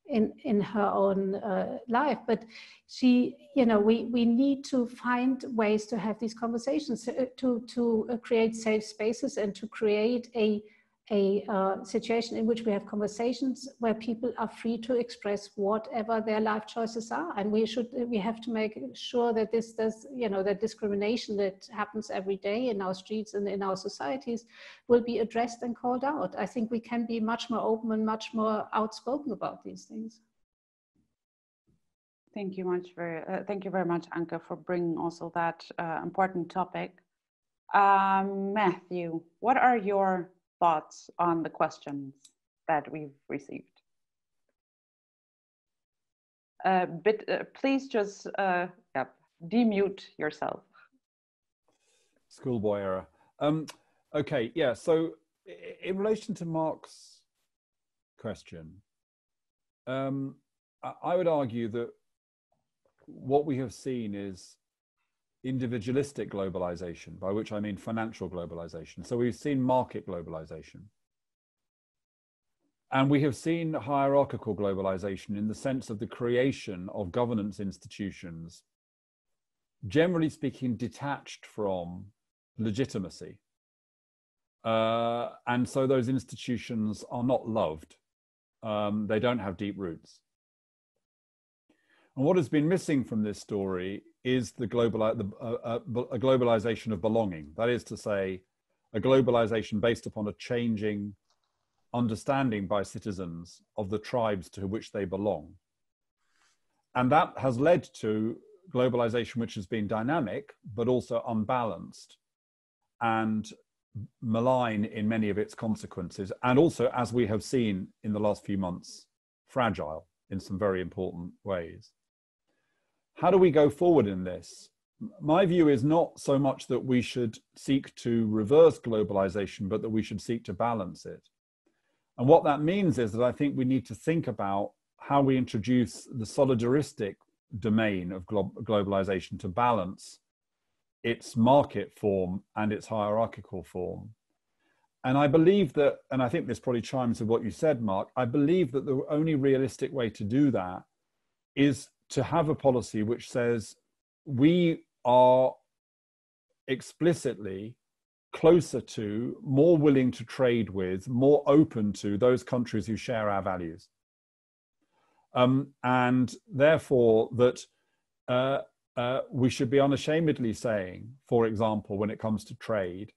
C: in in her own uh, life but she you know we we need to find ways to have these conversations to to, to uh, create safe spaces and to create a a uh, situation in which we have conversations where people are free to express whatever their life choices are. And we should we have to make sure that this does you know that discrimination that happens every day in our streets and in our societies will be addressed and called out. I think we can be much more open and much more outspoken about these things.
A: Thank you much for uh, thank you very much anke for bringing also that uh, important topic. Um, matthew what are your thoughts on the questions that we've received. Uh, but uh, please just uh, yep, demute yourself.
B: Schoolboy error. Um, okay, yeah. So, in relation to Marc's question, um, I would argue that what we have seen is individualistic globalization, by which I mean financial globalization. So we've seen market globalization. And we have seen hierarchical globalization in the sense of the creation of governance institutions, generally speaking, detached from legitimacy. Uh, and so those institutions are not loved. Um, they don't have deep roots. And what has been missing from this story is the global uh, uh, a globalization of belonging. That is to say, a globalization based upon a changing understanding by citizens of the tribes to which they belong. And that has led to globalization which has been dynamic, but also unbalanced and malign in many of its consequences. And also, as we have seen in the last few months, fragile in some very important ways how do we go forward in this? My view is not so much that we should seek to reverse globalization, but that we should seek to balance it. And what that means is that I think we need to think about how we introduce the solidaristic domain of glo globalization to balance its market form and its hierarchical form. And I believe that, and I think this probably chimes with what you said, Marc, I believe that the only realistic way to do that is to have a policy which says we are explicitly closer to, more willing to trade with, more open to those countries who share our values. Um, and therefore, that uh, uh, we should be unashamedly saying, for example, when it comes to trade,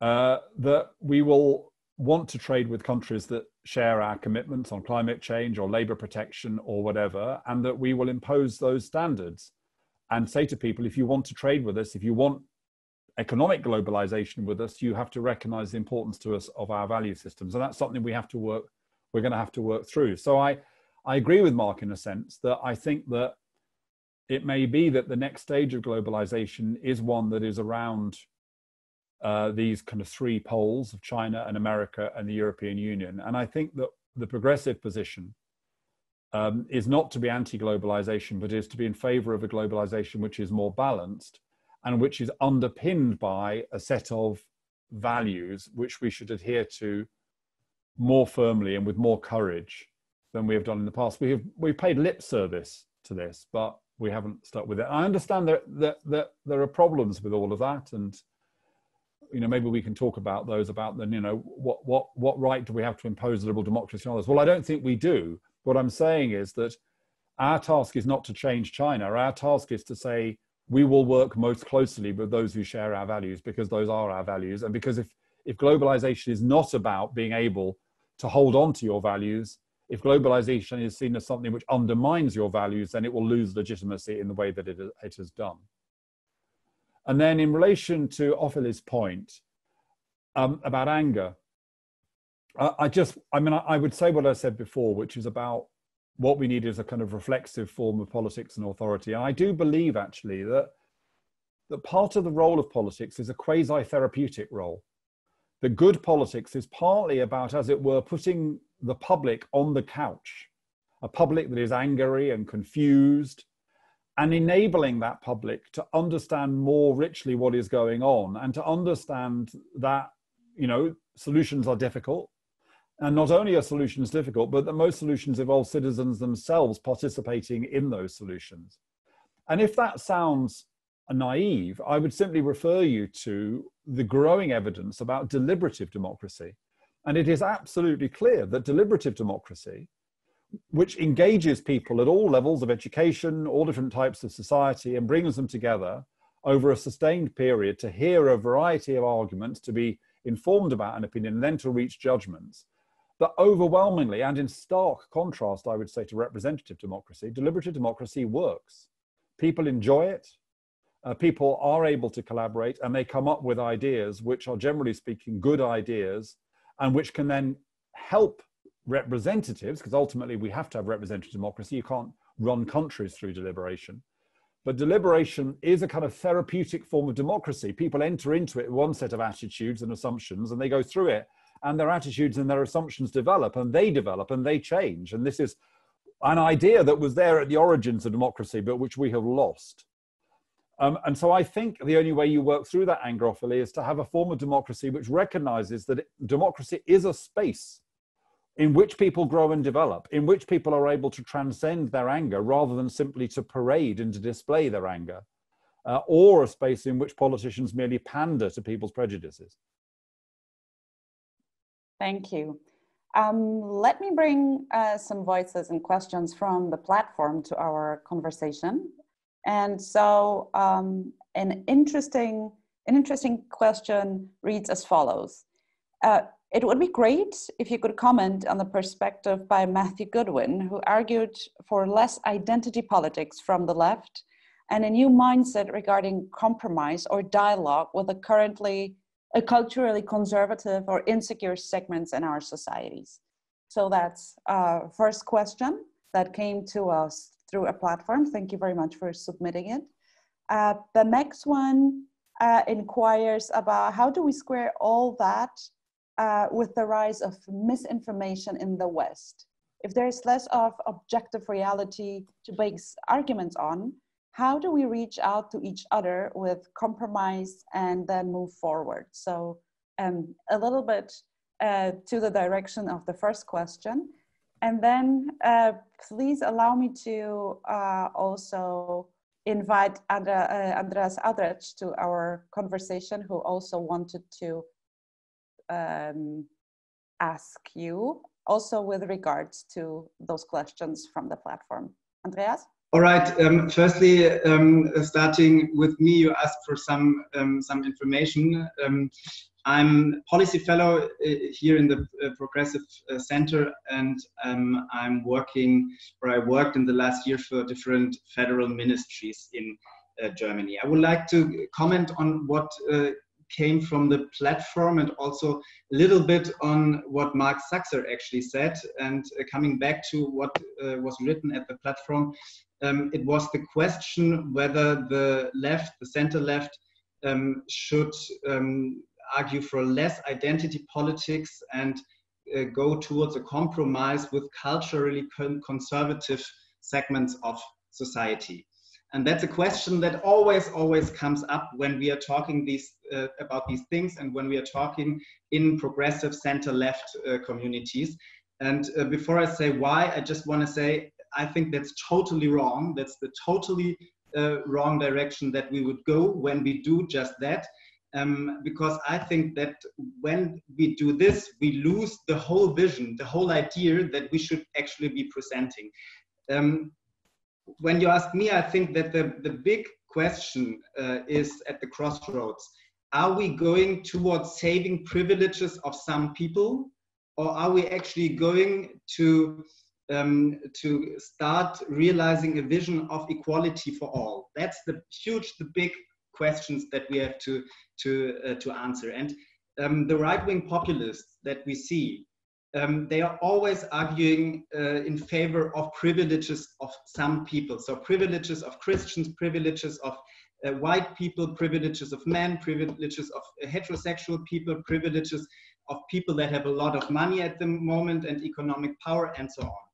B: uh, that we will want to trade with countries that share our commitments on climate change or labor protection or whatever, and that we will impose those standards and say to people, if you want to trade with us, if you want economic globalization with us, you have to recognize the importance to us of our value systems. And that's something we have to work, we're going to have to work through. So I, I agree with Marc in a sense that I think that it may be that the next stage of globalization is one that is around uh, these kind of three poles of China and America and the European Union. And I think that the progressive position um, is not to be anti globalization, but is to be in favor of a globalization which is more balanced and which is underpinned by a set of values which we should adhere to more firmly and with more courage than we have done in the past. We have we've paid lip service to this, but we haven't stuck with it. I understand that, that, that there are problems with all of that, and you know, maybe we can talk about those about then, you know, what, what, what right do we have to impose liberal democracy on others? Well, I don't think we do. What I'm saying is that our task is not to change China. Our task is to say we will work most closely with those who share our values because those are our values. And because if, if globalization is not about being able to hold on to your values, if globalization is seen as something which undermines your values, then it will lose legitimacy in the way that it, it has done. And then in relation to Ophélie's point um, about anger, I, I, just, I mean, I, I would say what I said before, which is about what we need is a kind of reflexive form of politics and authority. And I do believe actually that, that part of the role of politics is a quasi-therapeutic role. The good politics is partly about, as it were, putting the public on the couch, a public that is angry and confused and enabling that public to understand more richly what is going on and to understand that you know solutions are difficult. And not only are solutions difficult but that most solutions involve citizens themselves participating in those solutions. And if that sounds naive i would simply refer you to the growing evidence about deliberative democracy. And it is absolutely clear that deliberative democracy, which engages people at all levels of education, all different types of society, and brings them together over a sustained period to hear a variety of arguments, to be informed about an opinion, and then to reach judgments. That overwhelmingly, and in stark contrast, I would say, to representative democracy, deliberative democracy works. People enjoy it, uh, people are able to collaborate, and they come up with ideas which are generally speaking good ideas and which can then help representatives, because ultimately we have to have representative democracy. You can't run countries through deliberation. But deliberation is a kind of therapeutic form of democracy. People enter into it one set of attitudes and assumptions, and they go through it, and their attitudes and their assumptions develop, and they develop, and they change. And this is an idea that was there at the origins of democracy, but which we have lost. Um, and so I think the only way you work through that anger Ophélie is to have a form of democracy which recognizes that democracy is a space in which people grow and develop, in which people are able to transcend their anger rather than simply to parade and to display their anger, uh, or a space in which politicians merely pander to people's prejudices.
A: Thank you. Um, let me bring uh, some voices and questions from the platform to our conversation. And so um, an interesting, an interesting question reads as follows. Uh, it would be great if you could comment on the perspective by Matthew Goodwin, who argued for less identity politics from the left and a new mindset regarding compromise or dialogue with the currently a culturally conservative or insecure segments in our societies. So that's uh, first question that came to us through a platform. Thank you very much for submitting it. Uh, the next one uh, inquires about how do we square all that uh, with the rise of misinformation in the West? If there's less of objective reality to base arguments on, how do we reach out to each other with compromise and then move forward? So um, a little bit uh, to the direction of the first question. And then uh, please allow me to uh, also invite Andra, uh, Andreas Audretsch to our conversation, who also wanted to um, ask you, also with regards to those questions from the platform. Andreas?
F: All right. Um, firstly, um, starting with me, you asked for some um, some information. Um, I'm policy fellow uh, here in the uh, Progressive uh, Center, and um, I'm working, or I worked in the last year for different federal ministries in uh, Germany. I would like to comment on what uh, came from the platform and also a little bit on what Marc Saxer actually said. And uh, coming back to what was written at the platform, um, it was the question whether the left, the center left, um, should um, argue for less identity politics and uh, go towards a compromise with culturally conservative segments of society. And that's a question that always, always comes up when we are talking these, uh, about these things and when we are talking in progressive center-left uh, communities. And uh, before I say why, I just want to say I think that's totally wrong. That's the totally uh, wrong direction that we would go when we do just that um, because I think that when we do this, we lose the whole vision, the whole idea that we should actually be presenting. Um, when you ask me, I think that the, the big question uh, is at the crossroads. Are we going towards saving privileges of some people, or are we actually going to um, to start realizing a vision of equality for all? That's the huge, the big questions that we have to to uh, to answer. And um, the right-wing populists that we see, um, they are always arguing uh, in favor of privileges of some people. So privileges of Christians, privileges of uh, white people, privileges of men, privileges of heterosexual people, privileges of people that have a lot of money at the moment and economic power and so on.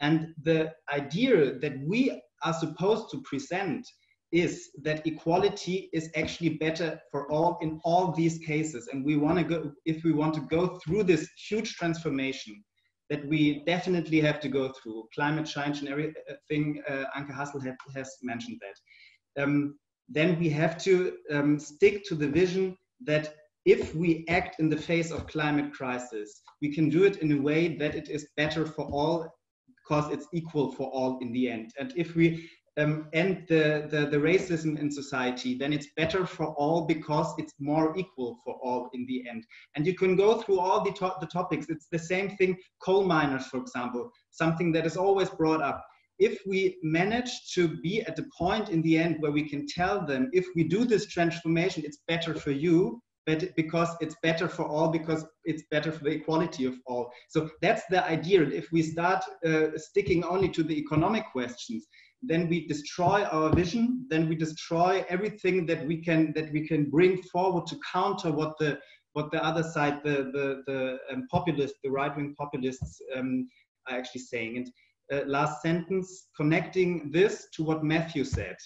F: And the idea that we are supposed to present is that equality is actually better for all in all these cases. And we want to go, if we want to go through this huge transformation that we definitely have to go through, climate change and everything, uh, Anke Hassel have, has mentioned that, um, then we have to um, stick to the vision that if we act in the face of climate crisis, we can do it in a way that it is better for all because it's equal for all in the end. And if we um, end the, the, the, racism in society, then it's better for all because it's more equal for all in the end. And you can go through all the, to the topics. It's the same thing, coal miners, for example, something that is always brought up. If we manage to be at the point in the end where we can tell them, if we do this transformation, it's better for you, but because it's better for all because it's better for the equality of all so that's the idea if we start uh, sticking only to the economic questions then we destroy our vision then we destroy everything that we can that we can bring forward to counter what the what the other side the the, the um, populists the right-wing populists um, are actually saying. And uh, last sentence connecting this to what matthew said.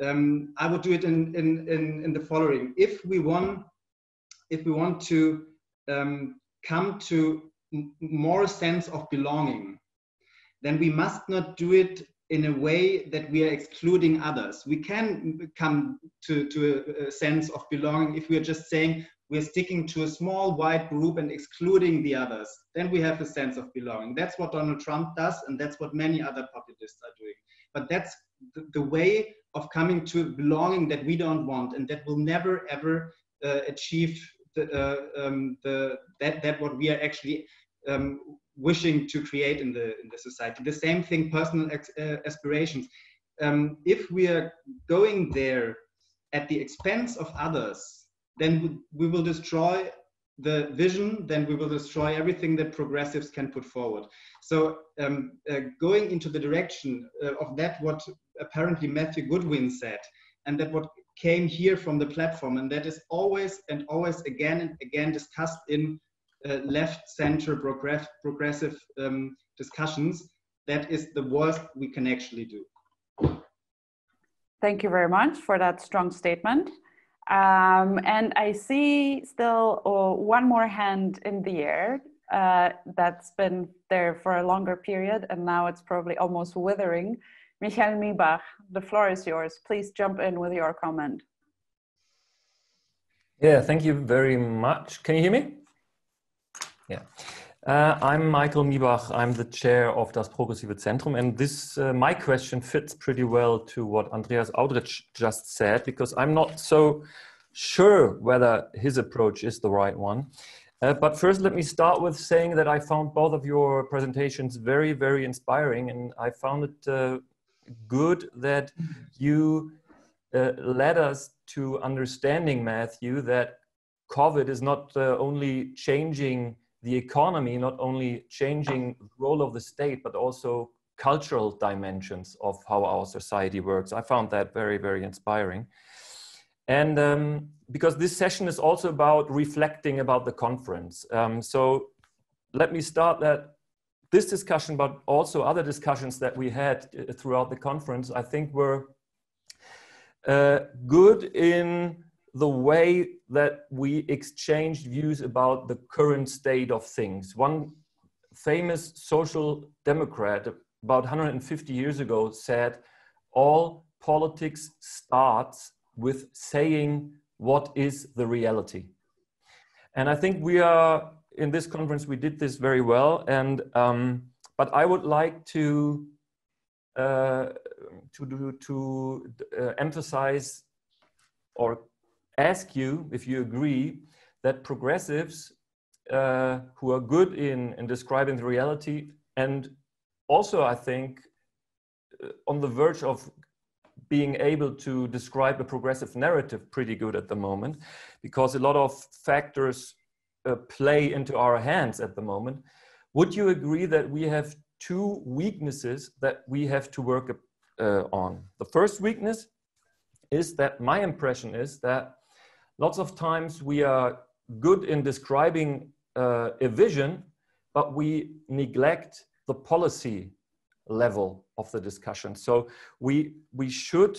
F: Um, i would do it in, in in in the following. If we want if we want to um, come to more sense of belonging then we must not do it in a way that we are excluding others. We can come to, to a, sense of belonging if we are just saying we're sticking to a small white group and excluding the others. Then we have a sense of belonging. That's what Donald Trump does, and that's what many other populists are doing. But that's the, the way of coming to belonging that we don't want, and that will never ever uh, achieve the, uh, um, the, that, that what we are actually um, wishing to create in the in the society. The same thing, personal uh, aspirations. Um, if we are going there at the expense of others, then we, will destroy the vision. Then we will destroy everything that progressives can put forward. So um, uh, going into the direction uh, of that, what apparently Matthew Goodwin said, and that what came here from the platform, and that is always and always again and again discussed in uh, left center progress, progressive um, discussions, that is the worst we can actually do.
A: Thank you very much for that strong statement. Um, and I see still uh, one more hand in the air uh, that's been there for a longer period and now it's probably almost withering. Michael Miebach, the floor is yours. Please jump in with your comment.
G: Yeah, thank you very much. Can you hear me? Yeah. Uh, I'm Michael Miebach. I'm the chair of Das Progressive Zentrum. And this, uh, my question fits pretty well to what Andreas Audretsch just said, because I'm not so sure whether his approach is the right one. Uh, but first, let me start with saying that I found both of your presentations very, very inspiring. And I found it uh, good that you uh, led us to understanding, Matthew, that COVID is not uh, only changing the economy not only changing the role of the state, but also cultural dimensions of how our society works. I found that very, very inspiring. And um, because this session is also about reflecting about the conference. Um, so let me start that this discussion, but also other discussions that we had uh, throughout the conference, I think were uh, good in the way that we exchanged views about the current state of things. One famous social democrat about 150 years ago said, all politics starts with saying what is the reality. And I think we are, in this conference, we did this very well. And, um, but I would like to, uh, to, to uh, emphasize or ask you if you agree that progressives uh, who are good in, in describing the reality and also, I think, uh, on the verge of being able to describe a progressive narrative pretty good at the moment because a lot of factors uh, play into our hands at the moment. Would you agree that we have two weaknesses that we have to work uh, on? The first weakness is that my impression is that lots of times we are good in describing uh, a vision, but we neglect the policy level of the discussion. So we, we should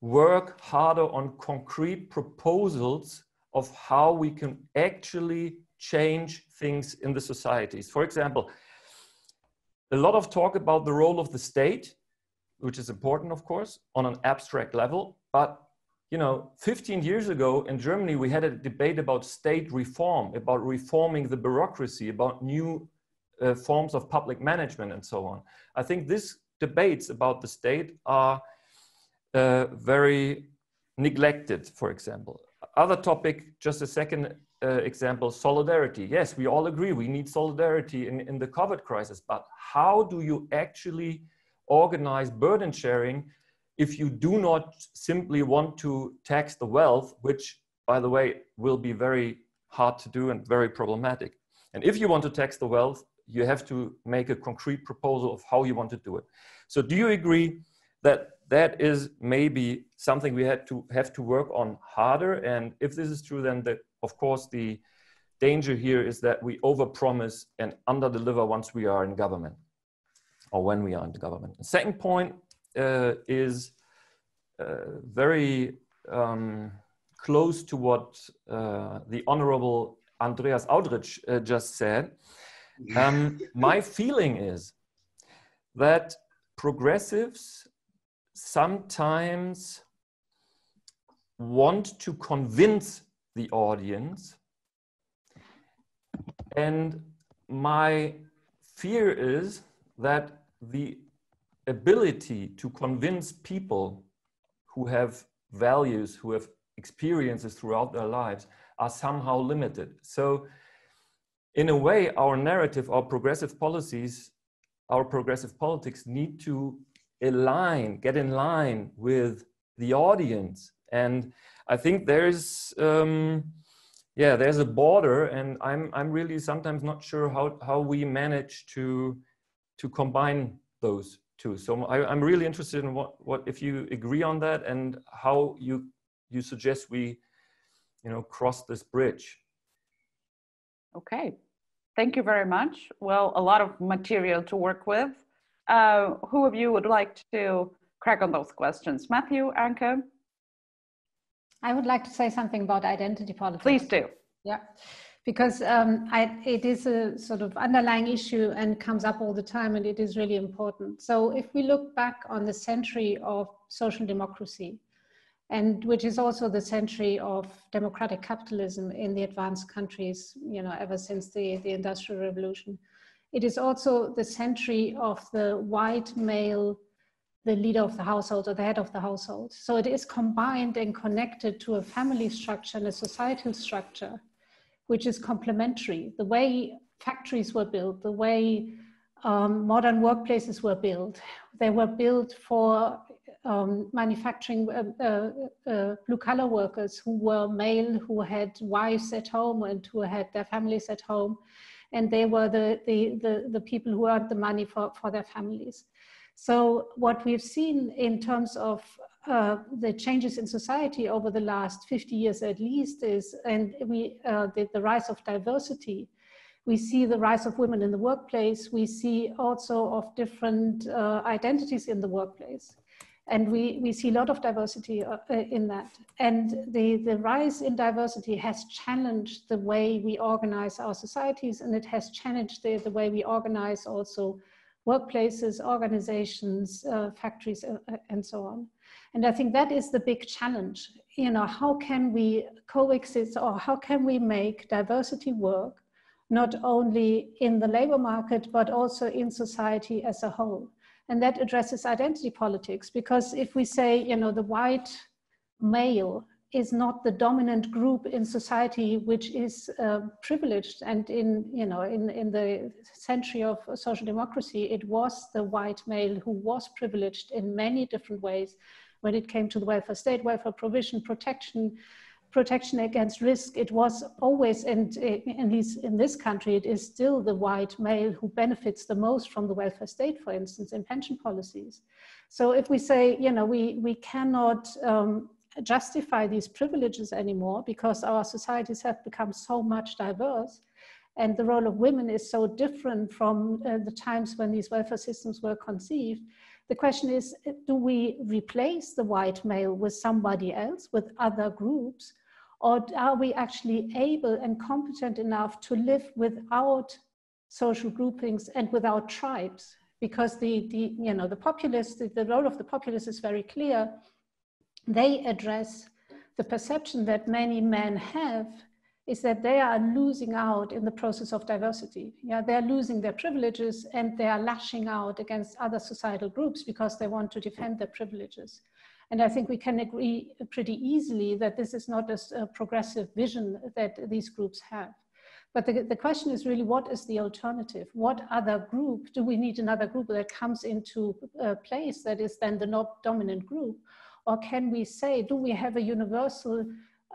G: work harder on concrete proposals of how we can actually change things in the societies. For example, a lot of talk about the role of the state, which is important, of course, on an abstract level, but you know, 15 years ago in Germany, we had a debate about state reform, about reforming the bureaucracy, about new uh, forms of public management and so on. I think these debates about the state are uh, very neglected, for example. Other topic, just a second uh, example, solidarity. Yes, we all agree we need solidarity in, in the COVID crisis, but how do you actually organize burden sharing if you do not simply want to tax the wealth, which, by the way, will be very hard to do and very problematic. And if you want to tax the wealth, you have to make a concrete proposal of how you want to do it. So, do you agree that that is maybe something we had to have to work on harder? And if this is true, then the, of course the danger here is that we overpromise and underdeliver once we are in government or when we are in the government. The second point is uh, very um, close to what uh, the Honorable Andreas Audretsch uh, just said. Um, my feeling is that progressives sometimes want to convince the audience. And my fear is that the ability to convince people who have values, who have experiences throughout their lives, are somehow limited. So, in a way, our narrative, our progressive policies, our progressive politics need to align, get in line with the audience. And I think there's, um, yeah, there's a border, and I'm I'm really sometimes not sure how how we manage to to combine those two. So I, am really interested in what, what if you agree on that and how you you suggest we, you know, cross this bridge.
A: Okay, thank you very much. Well, a lot of material to work with. Uh, who of you would like to crack on those questions? Matthew, Anke?
C: I would like to say something about identity politics.
A: Please do.
C: Yeah because um, I, it is a sort of underlying issue and comes up all the time and it is really important. So if we look back on the century of social democracy, and which is also the century of democratic capitalism in the advanced countries, you know, ever since the, the Industrial Revolution. It is also the century of the white male, the leader of the household or the head of the household. So it is combined and connected to a family structure and a societal structure which is complementary. The way factories were built, the way um, modern workplaces were built, they were built for um, manufacturing uh, uh, uh, blue collar workers who were male, who had wives at home and who had their families at home. And they were the, the, the, the people who earned the money for, for their families. So what we've seen in terms of uh, the changes in society over the last 50 years at least is, and we, uh, the, the, rise of diversity. We see the rise of women in the workplace. We see also of different uh, identities in the workplace. And we, we see a lot of diversity uh, uh, in that. And the, the rise in diversity has challenged the way we organize our societies and it has challenged the, the way we organize also workplaces, organizations, uh, factories, uh, uh, and so on. And I think that is the big challenge. You know, how can we coexist or how can we make diversity work, not only in the labor market, but also in society as a whole? And that addresses identity politics because if we say, you know, the white male is not the dominant group in society which is uh, privileged and in you know in, in the century of social democracy it was the white male who was privileged in many different ways when it came to the welfare state, welfare provision, protection, protection against risk, it was always, and at least in this country, it is still the white male who benefits the most from the welfare state, for instance, in pension policies. So if we say, you know, we, we cannot um, justify these privileges anymore because our societies have become so much diverse, and the role of women is so different from uh, the times when these welfare systems were conceived, the question is, do we replace the white male with somebody else, with other groups? Or are we actually able and competent enough to live without social groupings and without tribes? Because the, the, you know, the populace, the, the role of the populace is very clear. They address the perception that many men have is that they are losing out in the process of diversity. Yeah, they're losing their privileges and they are lashing out against other societal groups because they want to defend their privileges. And I think we can agree pretty easily that this is not a, progressive vision that these groups have. But the, the question is really, what is the alternative? What other group, do we need another group that comes into a place that is then the dominant group? Or can we say, do we have a universal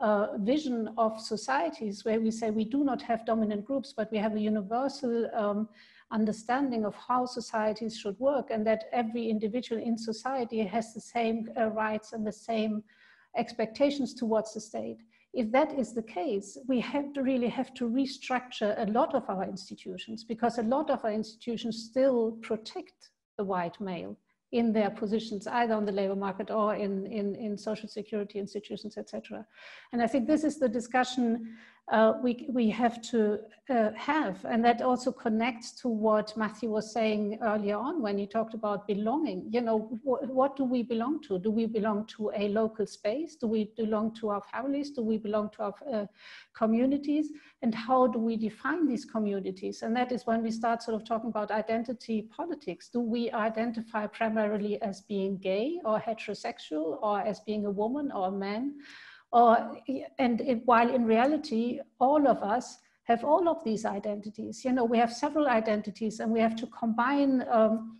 C: uh, vision of societies where we say we do not have dominant groups, but we have a universal um, understanding of how societies should work and that every individual in society has the same uh, rights and the same expectations towards the state. If that is the case, we have to really have to restructure a lot of our institutions because a lot of our institutions still protect the white male in their positions, either on the labor market or in, in, in social security institutions, etc. And I think this is the discussion uh, we, we have to uh, have. And that also connects to what Matthew was saying earlier on when he talked about belonging. You know, wh what do we belong to? Do we belong to a local space? Do we belong to our families? Do we belong to our uh, communities? And how do we define these communities? And that is when we start sort of talking about identity politics. Do we identify primarily as being gay or heterosexual or as being a woman or a man? Or, and it, while in reality, all of us have all of these identities. You know, we have several identities and we have to combine um,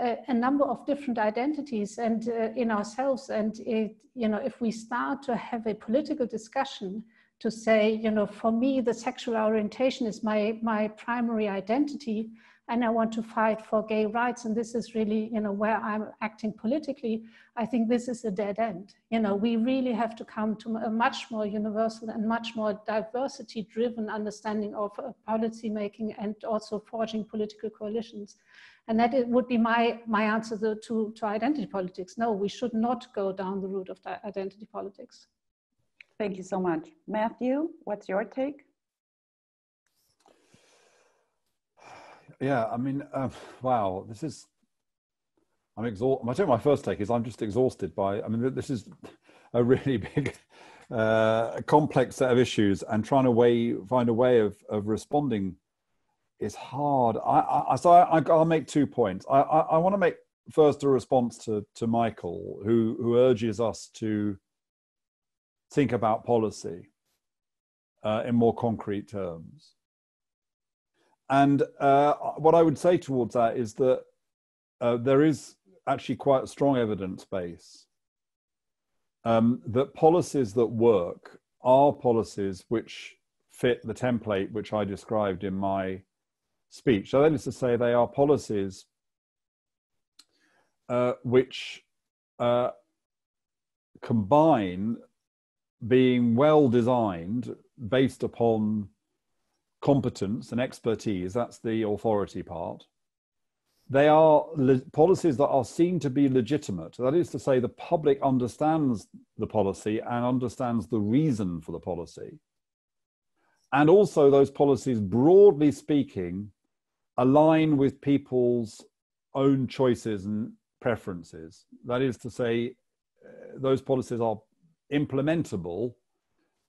C: a, a, number of different identities and uh, in ourselves. And it, you know, if we start to have a political discussion to say, you know, for me, the sexual orientation is my, my primary identity, and I want to fight for gay rights. And this is really, you know, where I'm acting politically. I think this is a dead end. You know, we really have to come to a much more universal and much more diversity-driven understanding of uh, policy making and also forging political coalitions. And that it would be my, my answer to, to, to identity politics. No, we should not go down the route of identity politics.
A: Thank you so much. Matthew, what's your take?
B: Yeah, I mean, uh, wow, this is. I'm exhausted. I think my first take is I'm just exhausted by. I mean, this is a really big, uh, complex set of issues, and trying to way find a way of of responding is hard. I, I so I, will make two points. I, I, I want to make first a response to to Michael, who who urges us to think about policy uh, in more concrete terms. And uh, what I would say towards that is that uh, there is actually quite a strong evidence base um, that policies that work are policies which fit the template which I described in my speech. So that is to say, they are policies uh, which uh, combine being well designed based upon competence and expertise, that's the authority part. They are policies that are seen to be legitimate. That is to say, the public understands the policy and understands the reason for the policy. And also, those policies, broadly speaking, align with people's own choices and preferences. That is to say, uh, those policies are implementable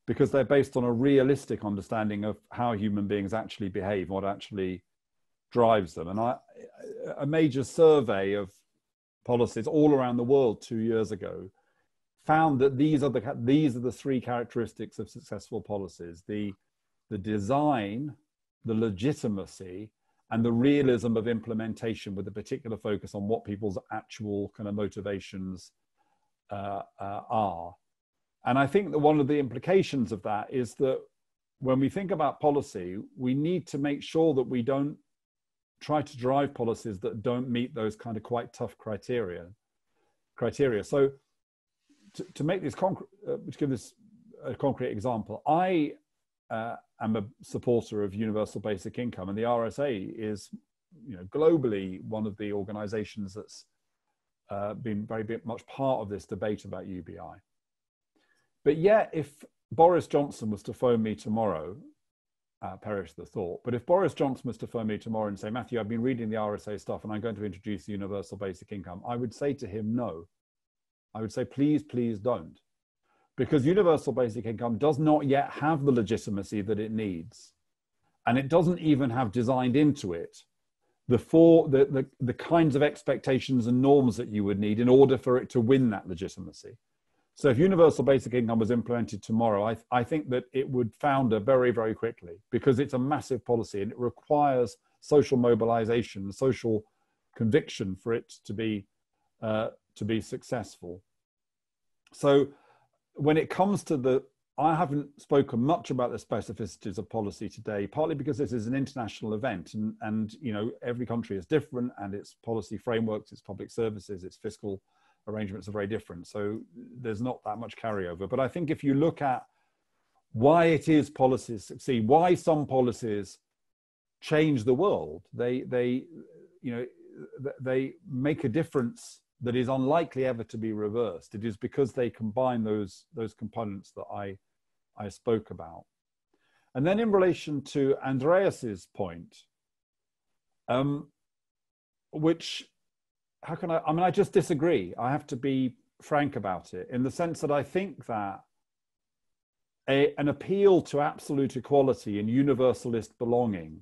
B: because they're based on a realistic understanding of how human beings actually behave, what actually drives them. And I, a major survey of policies all around the world two years ago found that these are the these are the three characteristics of successful policies: the the design, the legitimacy, and the realism of implementation, with a particular focus on what people's actual kind of motivations uh, uh, are. And I think that one of the implications of that is that when we think about policy, we need to make sure that we don't try to drive policies that don't meet those kind of quite tough criteria. Criteria. So, to, to make this concrete, uh, to give this a concrete example, I uh, am a supporter of universal basic income, and the RSA is, you know, globally one of the organisations that's uh, been very much part of this debate about UBI. But yet, if Boris Johnson was to phone me tomorrow, uh, perish the thought, but if Boris Johnson was to phone me tomorrow and say, Matthew, I've been reading the RSA stuff and I'm going to introduce the universal basic income, I would say to him, no. I would say, please, please don't. because universal basic income does not yet have the legitimacy that it needs. And it doesn't even have designed into it the, four, the, the, the kinds of expectations and norms that you would need in order for it to win that legitimacy. So if universal basic income was implemented tomorrow, I, I think that it would founder very, very quickly because it's a massive policy and it requires social mobilization, social conviction for it to be, uh, to be successful. So when it comes to the, I haven't spoken much about the specificities of policy today, partly because this is an international event and, and you know, every country is different and its policy frameworks, its public services, its fiscal arrangements are very different. So there's not that much carryover. But I think if you look at why it is policies succeed, why some policies change the world, they, they, you know, they make a difference that is unlikely ever to be reversed. It is because they combine those, those components that I, I spoke about. And then in relation to Andreas's point, um, which how can I? I mean, I just disagree. I have to be frank about it in the sense that I think that a, an appeal to absolute equality and universalist belonging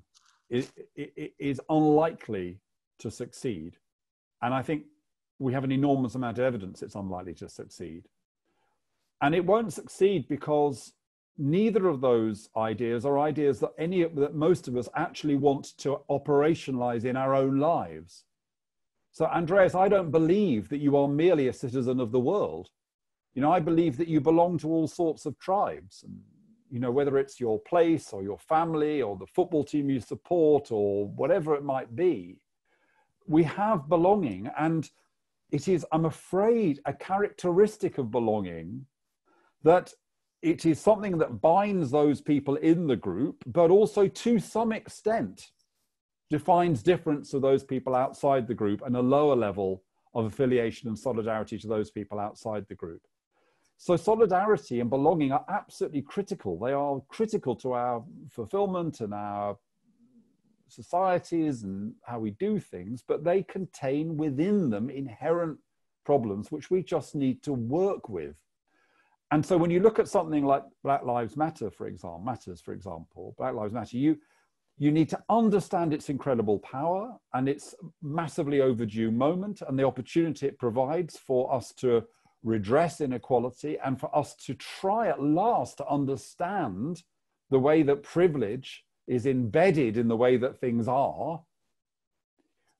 B: is, is unlikely to succeed. And I think we have an enormous amount of evidence it's unlikely to succeed. And it won't succeed because neither of those ideas are ideas that any that most of us actually want to operationalize in our own lives. So, Andreas, I don't believe that you are merely a citizen of the world. You know, I believe that you belong to all sorts of tribes. And, you know, whether it's your place or your family or the football team you support or whatever it might be, we have belonging. And it is, I'm afraid, a characteristic of belonging that it is something that binds those people in the group, but also to some extent defines difference to those people outside the group and a lower level of affiliation and solidarity to those people outside the group. So solidarity and belonging are absolutely critical. They are critical to our fulfillment and our societies and how we do things, but they contain within them inherent problems which we just need to work with. And so when you look at something like Black Lives Matter, for example, matters, for example, Black Lives Matter, you you need to understand its incredible power and its massively overdue moment and the opportunity it provides for us to redress inequality and for us to try at last to understand the way that privilege is embedded in the way that things are.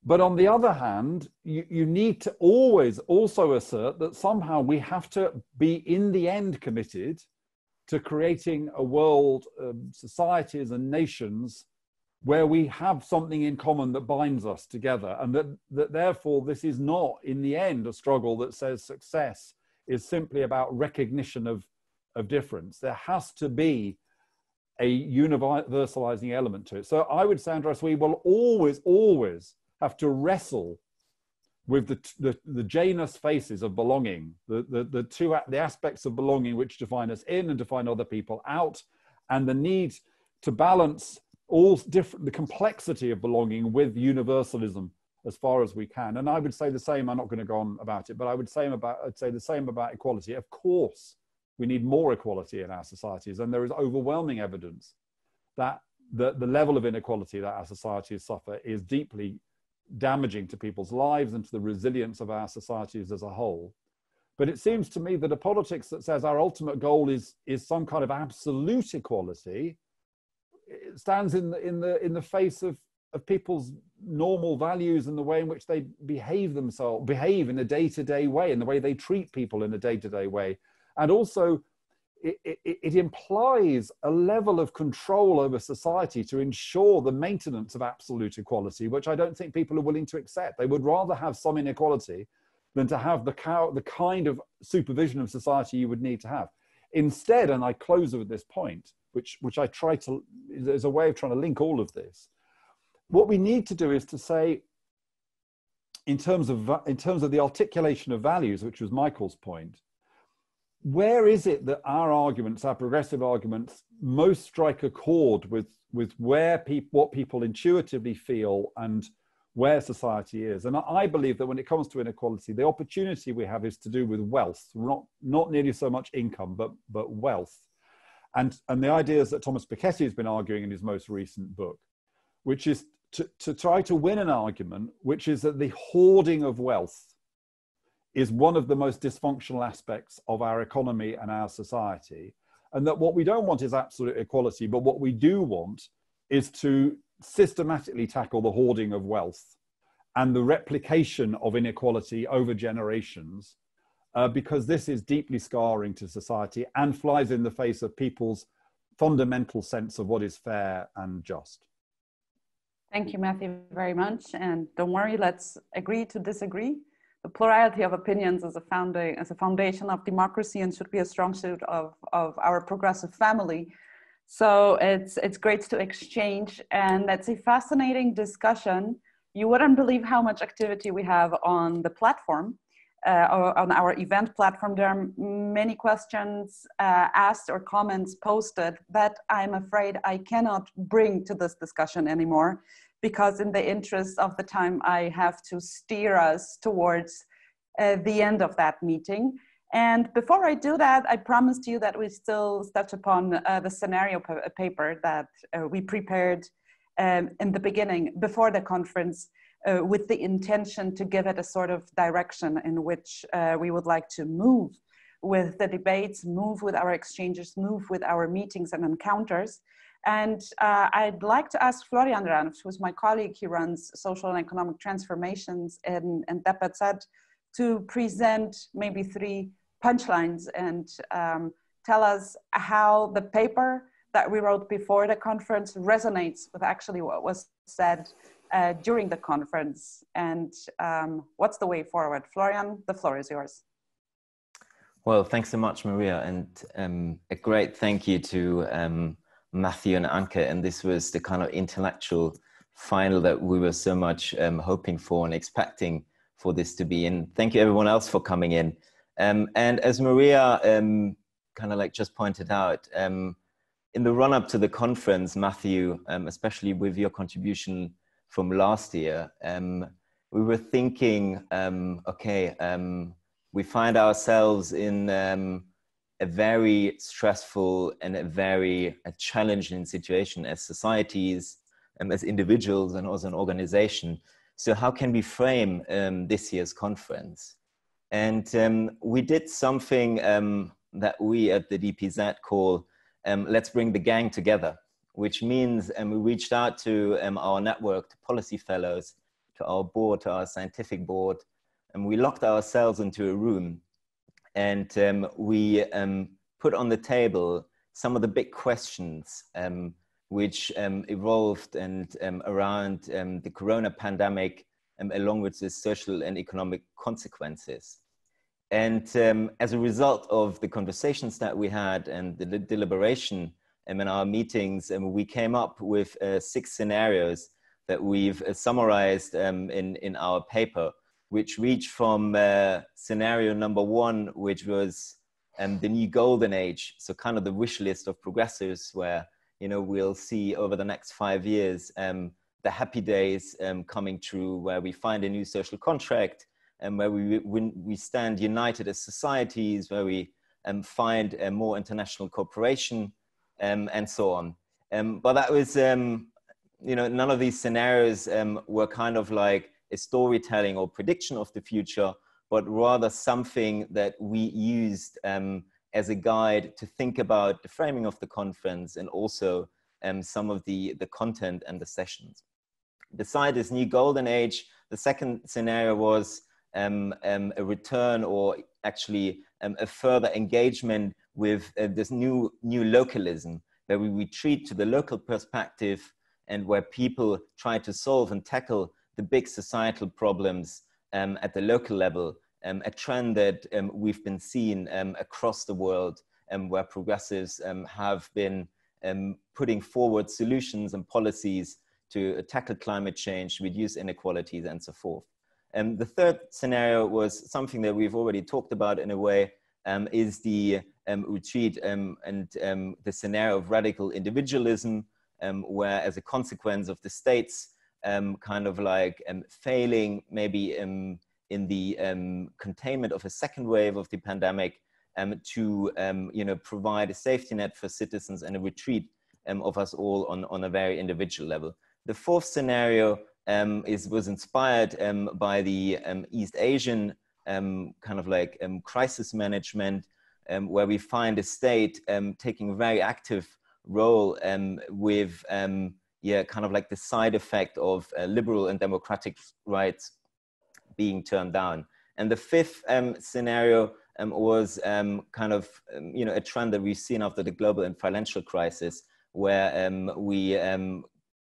B: But on the other hand, you, you need to always also assert that somehow we have to be in the end committed to creating a world, um, societies and nations where we have something in common that binds us together and that, that therefore this is not in the end a struggle that says success is simply about recognition of, of difference. There has to be a universalizing element to it. So i would say andreas we will always always have to wrestle with the, the, the Janus faces of belonging, the, the, the two the aspects of belonging which define us in and define other people out, and the need to balance all different, the complexity of belonging with universalism as far as we can. And I would say the same, I'm not going to go on about it, but I would say about, I'd say the same about equality. Of course, we need more equality in our societies. And there is overwhelming evidence that the, the level of inequality that our societies suffer is deeply damaging to people's lives and to the resilience of our societies as a whole. But it seems to me that a politics that says our ultimate goal is, is some kind of absolute equality stands in the in the in the face of of people's normal values and the way in which they behave themselves behave in a day-to-day way and the way they treat people in a day-to-day way and also it, it, it, implies a level of control over society to ensure the maintenance of absolute equality, which I don't think people are willing to accept. They would rather have some inequality than to have the, cow, the kind of supervision of society you would need to have. Instead, and I close with this point, which, which I try to, there's a way of trying to link all of this. What we need to do is to say, in terms of, in terms of the articulation of values, which was Michael's point, where is it that our arguments, our progressive arguments, most strike a chord with, with where people, what people intuitively feel and where society is. And I believe that when it comes to inequality, the opportunity we have is to do with wealth, not, not nearly so much income, but, but wealth. And, and the ideas that Thomas Piketty has been arguing in his most recent book, which is to, to try to win an argument, which is that the hoarding of wealth is one of the most dysfunctional aspects of our economy and our society. And that what we don't want is absolute equality, but what we do want is to systematically tackle the hoarding of wealth and the replication of inequality over generations, uh, because this is deeply scarring to society and flies in the face of people's fundamental sense of what is fair and just.
A: Thank you, Matthew, very much. And don't worry, let's agree to disagree. The plurality of opinions is a, founda- as a foundation of democracy and should be a strong suit of, of our progressive family. So it's, it's great to exchange, and it's a fascinating discussion. You wouldn't believe how much activity we have on the platform. Uh, on our event platform, there are many questions uh, asked or comments posted that I'm afraid I cannot bring to this discussion anymore because in the interest of the time, I have to steer us towards uh, the end of that meeting. And before I do that, I promised you that we still touch upon uh, the scenario paper that uh, we prepared um, in the beginning, before the conference, uh, with the intention to give it a sort of direction in which uh, we would like to move with the debates, move with our exchanges, move with our meetings and encounters. And uh, I'd like to ask Florian Ranft, who's my colleague, he runs social and economic transformations in, in DPZ, to present maybe three punchlines and um, tell us how the paper that we wrote before the conference resonates with actually what was said uh, during the conference and um, what's the way forward. Florian, the floor is yours.
H: Well, thanks so much, Maria, and um, a great thank you to um, Matthew and Anke. And this was the kind of intellectual final that we were so much um, hoping for and expecting for this to be. And thank you everyone else for coming in. Um, and as Maria um, kind of like just pointed out, in the run up to the conference, Matthew, especially with your contribution from last year, um, we were thinking, okay, we find ourselves in a very stressful and a very a challenging situation as societies, um, as individuals, and as an organization. So, how can we frame um, this year's conference? And um, we did something um, that we at the DPZ call um, Let's Bring the Gang Together, which means um, we reached out to our network, to policy fellows, to our board, to our scientific board, and we locked ourselves into a room and um, we um, put on the table some of the big questions um, which um, evolved and um, around um, the corona pandemic along with the social and economic consequences. And as a result of the conversations that we had and the deliberation in our meetings, we came up with uh, six scenarios that we've uh, summarized in, in our paper which reach from uh, scenario number one, which was um, the new golden age. So kind of the wish list of progressives where, you know, we'll see over the next five years um, the happy days um, coming true where we find a new social contract and where we, we stand united as societies, where we um, find more international cooperation um, and so on. Um, but that was, you know, none of these scenarios were kind of like, a storytelling or prediction of the future, but rather something that we used um, as a guide to think about the framing of the conference and also um, some of the, the content and the sessions. Beside this new golden age, the second scenario was um, um, a return or actually um, a further engagement with uh, this new, new localism, where we retreat to the local perspective and where people try to solve and tackle the big societal problems um, at the local level, um, a trend that um, we've been seeing um, across the world um, where progressives um, have been putting forward solutions and policies to tackle climate change, reduce inequalities, and so forth. And the third scenario was something that we've already talked about in a way, is the retreat and the scenario of radical individualism, where as a consequence of the state's um, kind of like um, failing maybe um, in the um, containment of a second wave of the pandemic um, to um, you know provide a safety net for citizens and a retreat um, of us all on, on a very individual level. The fourth scenario um, is was inspired um, by the um, East Asian um, kind of like um, crisis management, um, where we find a state um, taking a very active role um, with um, yeah kind of like the side effect of uh, liberal and democratic rights being turned down. And the fifth scenario was kind of you know a trend that we've seen after the global and financial crisis, where we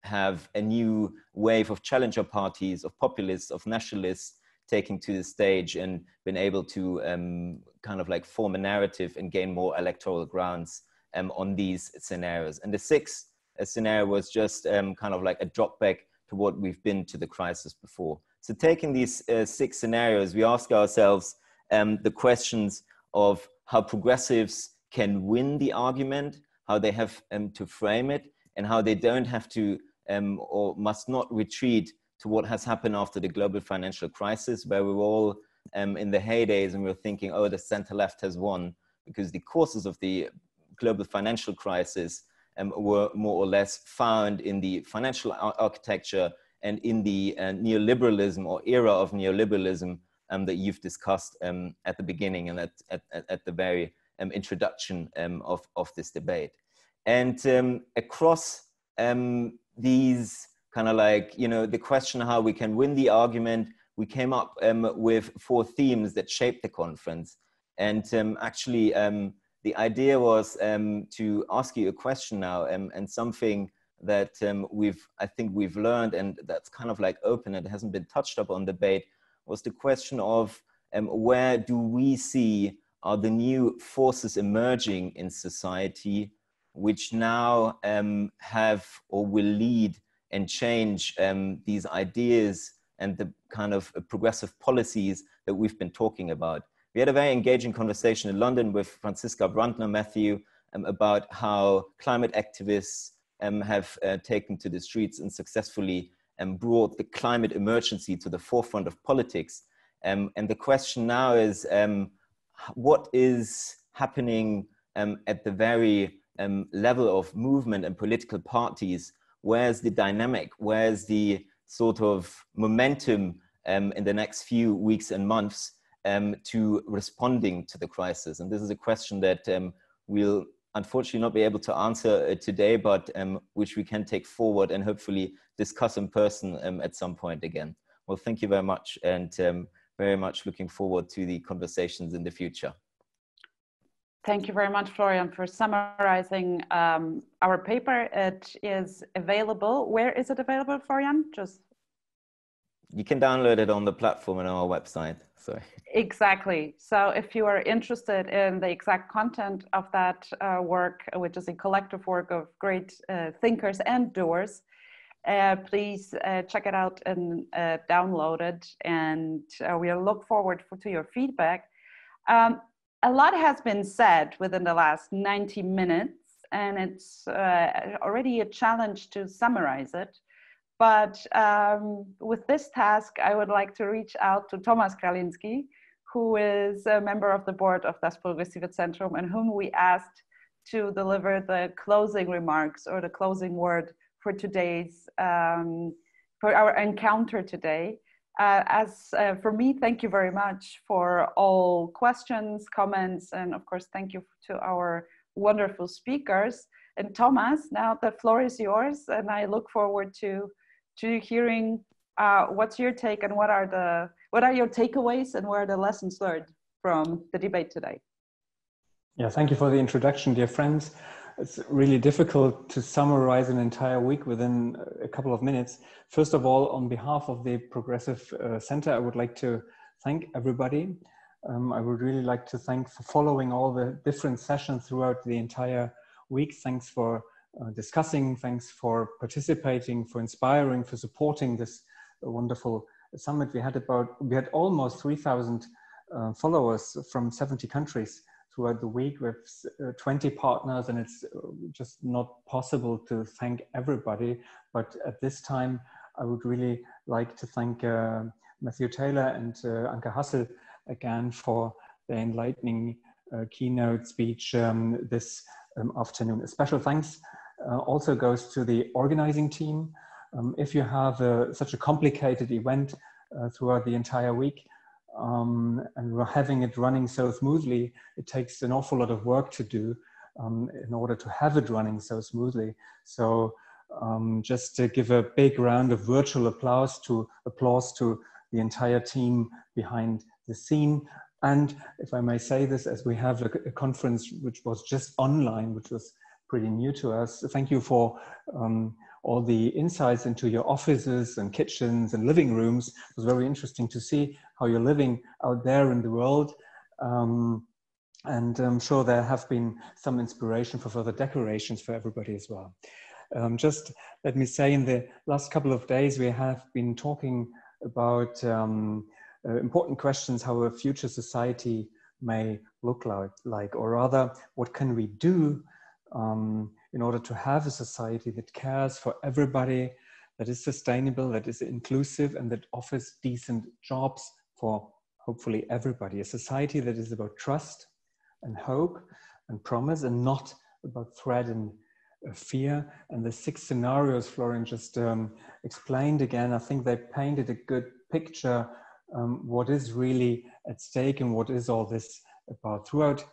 H: have a new wave of challenger parties, of populists, of nationalists taking to the stage and been able to um, kind of like form a narrative and gain more electoral grounds um, on these scenarios. And the sixth scenario was just um, kind of like a drop back to what we've been to the crisis before. So taking these uh, six scenarios, we ask ourselves um, the questions of how progressives can win the argument, how they have um, to frame it, and how they don't have to um, or must not retreat to what has happened after the global financial crisis, where we were all um, in the heydays and we were thinking, oh, the center left has won, because the causes of the global financial crisis um, were more or less found in the financial architecture and in the uh, neoliberalism or era of neoliberalism um, that you've discussed um, at the beginning and at, at, at the very um, introduction um, of, of this debate. And um, across these kind of like, you know, the question how we can win the argument, we came up um, with four themes that shaped the conference. And um, actually, um, the idea was um, to ask you a question now um, and something that um, we've, I think we've learned and that's kind of like open and hasn't been touched up on debate was the question of where do we see are the new forces emerging in society which now have or will lead and change um, these ideas and the kind of progressive policies that we've been talking about. We had a very engaging conversation in London with Franziska Brantner Matthew um, about how climate activists um, have uh, taken to the streets and successfully um, brought the climate emergency to the forefront of politics. Um, and the question now is what is happening at the very um, level of movement and political parties, where's the dynamic, where's the sort of momentum um, in the next few weeks and months um, to responding to the crisis? And this is a question that um, we'll unfortunately not be able to answer uh, today, but um, which we can take forward and hopefully discuss in person um, at some point again. Well, thank you very much and very much looking forward to the conversations in the future.
A: Thank you very much, Florian, for summarizing um, our paper. It is available. Where is it available, Florian? Just
H: you can download it on the platform on our website. Sorry.
A: Exactly. So if you are interested in the exact content of that uh, work, which is a collective work of great uh, thinkers and doers, uh, please uh, check it out and uh, download it. And uh, we look forward for, to your feedback. Um, a lot has been said within the last 90 minutes, and it's uh, already a challenge to summarize it. But um, with this task, I would like to reach out to Thomas Kralinski, who is a member of the board of Das Progressive Zentrum and whom we asked to deliver the closing remarks or the closing word for today's, um, for our encounter today. Uh, as uh, for me, thank you very much for all questions, comments, and of course, thank you to our wonderful speakers. And Thomas, now the floor is yours, and I look forward to to hearing uh, what's your take and what are the what are your takeaways and what are the lessons learned from the debate today.
I: Yeah, thank you for the introduction, dear friends it's really difficult to summarize an entire week within a couple of minutes. First of all, on behalf of the Progressive uh, Center, I would like to thank everybody. Um, I would really like to thank for following all the different sessions throughout the entire week. Thanks for uh, discussing, thanks for participating, for inspiring, for supporting this wonderful summit. We had about, we had almost 3,000 uh, followers from 70 countries throughout the week with uh, 20 partners and it's uh, just not possible to thank everybody but at this time I would really like to thank uh, Matthew Taylor and uh, Anke Hassel again for the enlightening uh, keynote speech um, this um, afternoon. A special thanks uh, also goes to the organizing team. Um, if you have uh, such a complicated event throughout the entire week, um, and having it running so smoothly, it takes an awful lot of work to do um, in order to have it running so smoothly. So um, just to give a big round of virtual applause to applause to the entire team behind the scene. And if I may say this, as we have a, a conference which was just online, which was pretty new to us, thank you for um, all the insights into your offices and kitchens and living rooms. It was very interesting to see how you're living out there in the world. Um, and I'm sure there have been some inspiration for further decorations for everybody as well. Um, just let me say, in the last couple of days, we have been talking about um, uh, important questions how a future society may look like, like, or rather, what can we do um, in order to have a society that cares for everybody, that is sustainable, that is inclusive, and that offers decent jobs for hopefully everybody. A society that is about trust and hope and promise and not about threat and uh, fear. And the six scenarios Florian just um, explained again, I think they painted a good picture um, what is really at stake and what is all this about. Throughout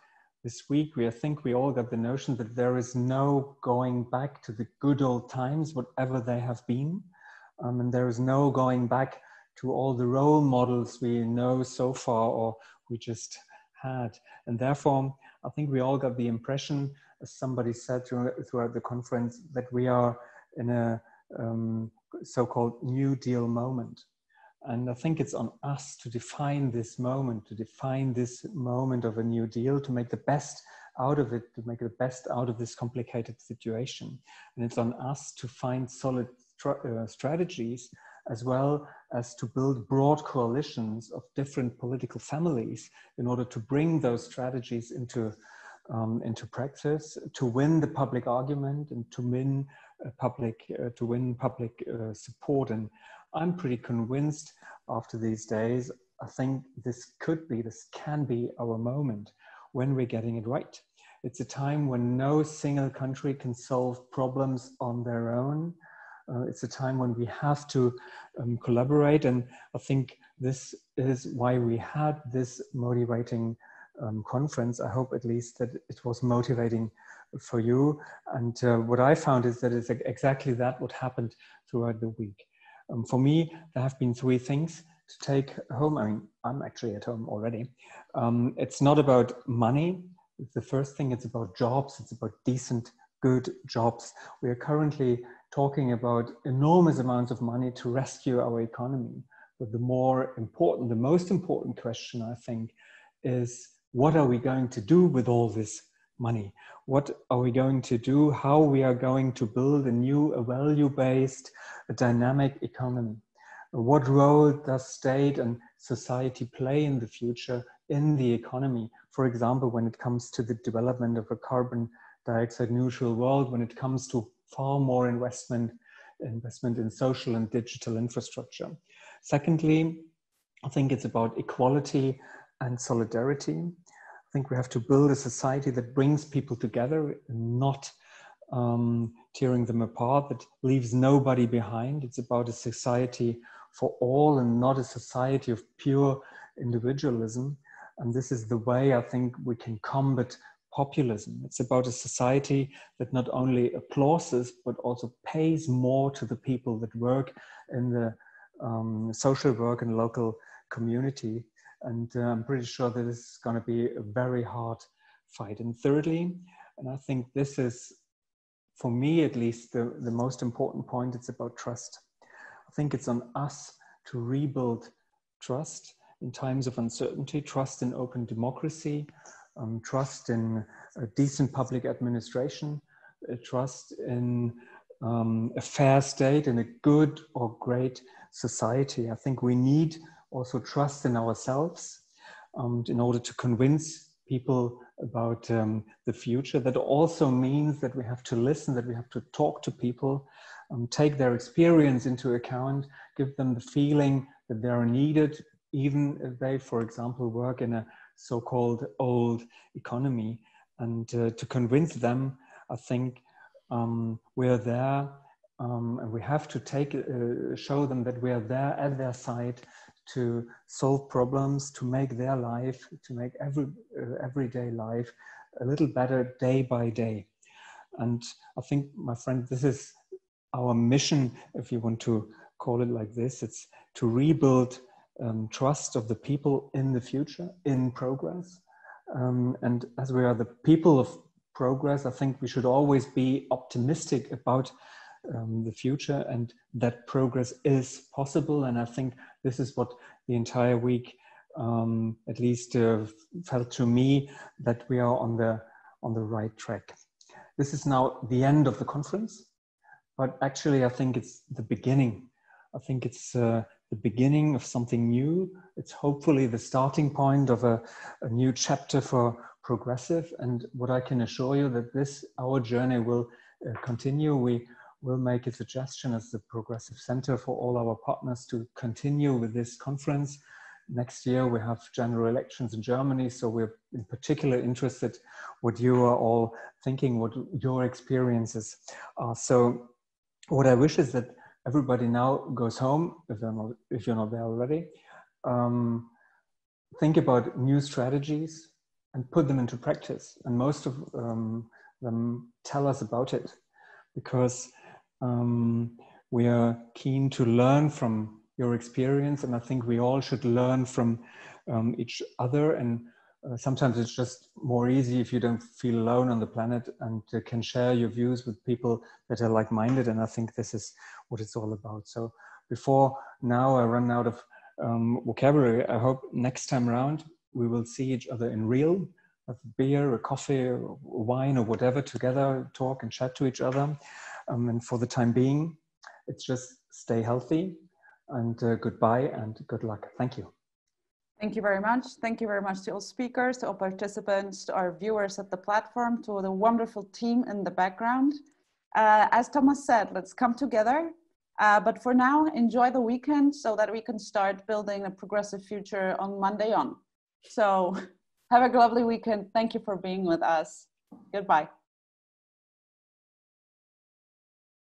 I: this week, we I think we all got the notion that there is no going back to the good old times, whatever they have been. Um, and there is no going back to all the role models we know so far or we just had. And therefore, I think we all got the impression, as somebody said throughout the conference, that we are in a um, so called New Deal moment. And I think it's on us to define this moment, to define this moment of a new deal, to make the best out of it, to make the best out of this complicated situation. And it's on us to find solid uh, strategies as well as to build broad coalitions of different political families in order to bring those strategies into, um, into practice, to win the public argument and to win uh, public, uh, to win public uh, support and I'm pretty convinced after these days, I think this could be, this can be our moment when we're getting it right. It's a time when no single country can solve problems on their own. Uh, it's a time when we have to um, collaborate. And I think this is why we had this motivating um, conference. I hope at least that it was motivating for you. And uh, what I found is that it's exactly that what happened throughout the week. Um, for me, there have been three things to take home. I mean, I'm actually at home already. Um, it's not about money. The first thing, it's about jobs. It's about decent, good jobs. We are currently talking about enormous amounts of money to rescue our economy. But the more important, the most important question, I think, is what are we going to do with all this money? What are we going to do? How we are going to build a new, a value-based, a dynamic economy? What role does state and society play in the future in the economy? For example, when it comes to the development of a carbon dioxide neutral world, when it comes to far more investment, investment in social and digital infrastructure. Secondly, I think it's about equality and solidarity. I think we have to build a society that brings people together, not um, tearing them apart, that leaves nobody behind. It's about a society for all and not a society of pure individualism. And this is the way I think we can combat populism. It's about a society that not only applauses, but also pays more to the people that work in the um, social work and local community and uh, I'm pretty sure that this is going to be a very hard fight. And thirdly, and I think this is, for me at least, the, the most important point, it's about trust. I think it's on us to rebuild trust in times of uncertainty, trust in open democracy, um, trust in a decent public administration, trust in um, a fair state and a good or great society. I think we need also trust in ourselves um, in order to convince people about um, the future. That also means that we have to listen, that we have to talk to people, um, take their experience into account, give them the feeling that they are needed, even if they, for example, work in a so-called old economy. And uh, to convince them, I think um, we're there um, and we have to take uh, show them that we are there at their side to solve problems to make their life to make every uh, everyday life a little better day by day. And i think my friend this is our mission if you want to call it like this. It's to rebuild um, trust of the people in the future in progress. Um, and as we are the people of progress i think we should always be optimistic about um, the future and that progress is possible. And I think this is what the entire week um, at least uh, felt to me that we are on the on the right track. This is now the end of the conference, but actually I think it's the beginning. I think it's uh, the beginning of something new. It's hopefully the starting point of a, a new chapter for progressive. And what I can assure you that this our journey will uh, continue. We we'll make a suggestion as the Progressive Center for all our partners to continue with this conference. Next year we have general elections in Germany, so we're in particular interested what you are all thinking, what your experiences are. So what I wish is that everybody now goes home, if, they're not, if you're not there already, um, think about new strategies and put them into practice. And most of um, them tell us about it because um, we are keen to learn from your experience, and I think we all should learn from um, each other. And uh, sometimes it's just more easy if you don't feel alone on the planet and uh, can share your views with people that are like-minded. And I think this is what it's all about. So before now I run out of um, vocabulary, I hope next time around we will see each other in real, a beer, a coffee, wine, or whatever together, talk and chat to each other. Um, and for the time being, it's just stay healthy and uh, goodbye and good luck. Thank you.
A: Thank you very much. Thank you very much to all speakers, to all participants, to our viewers at the platform, to the wonderful team in the background. Uh, as Thomas said, let's come together. Uh, but for now, enjoy the weekend so that we can start building a progressive future on Monday on. So have a lovely weekend. Thank you for being with us. Goodbye.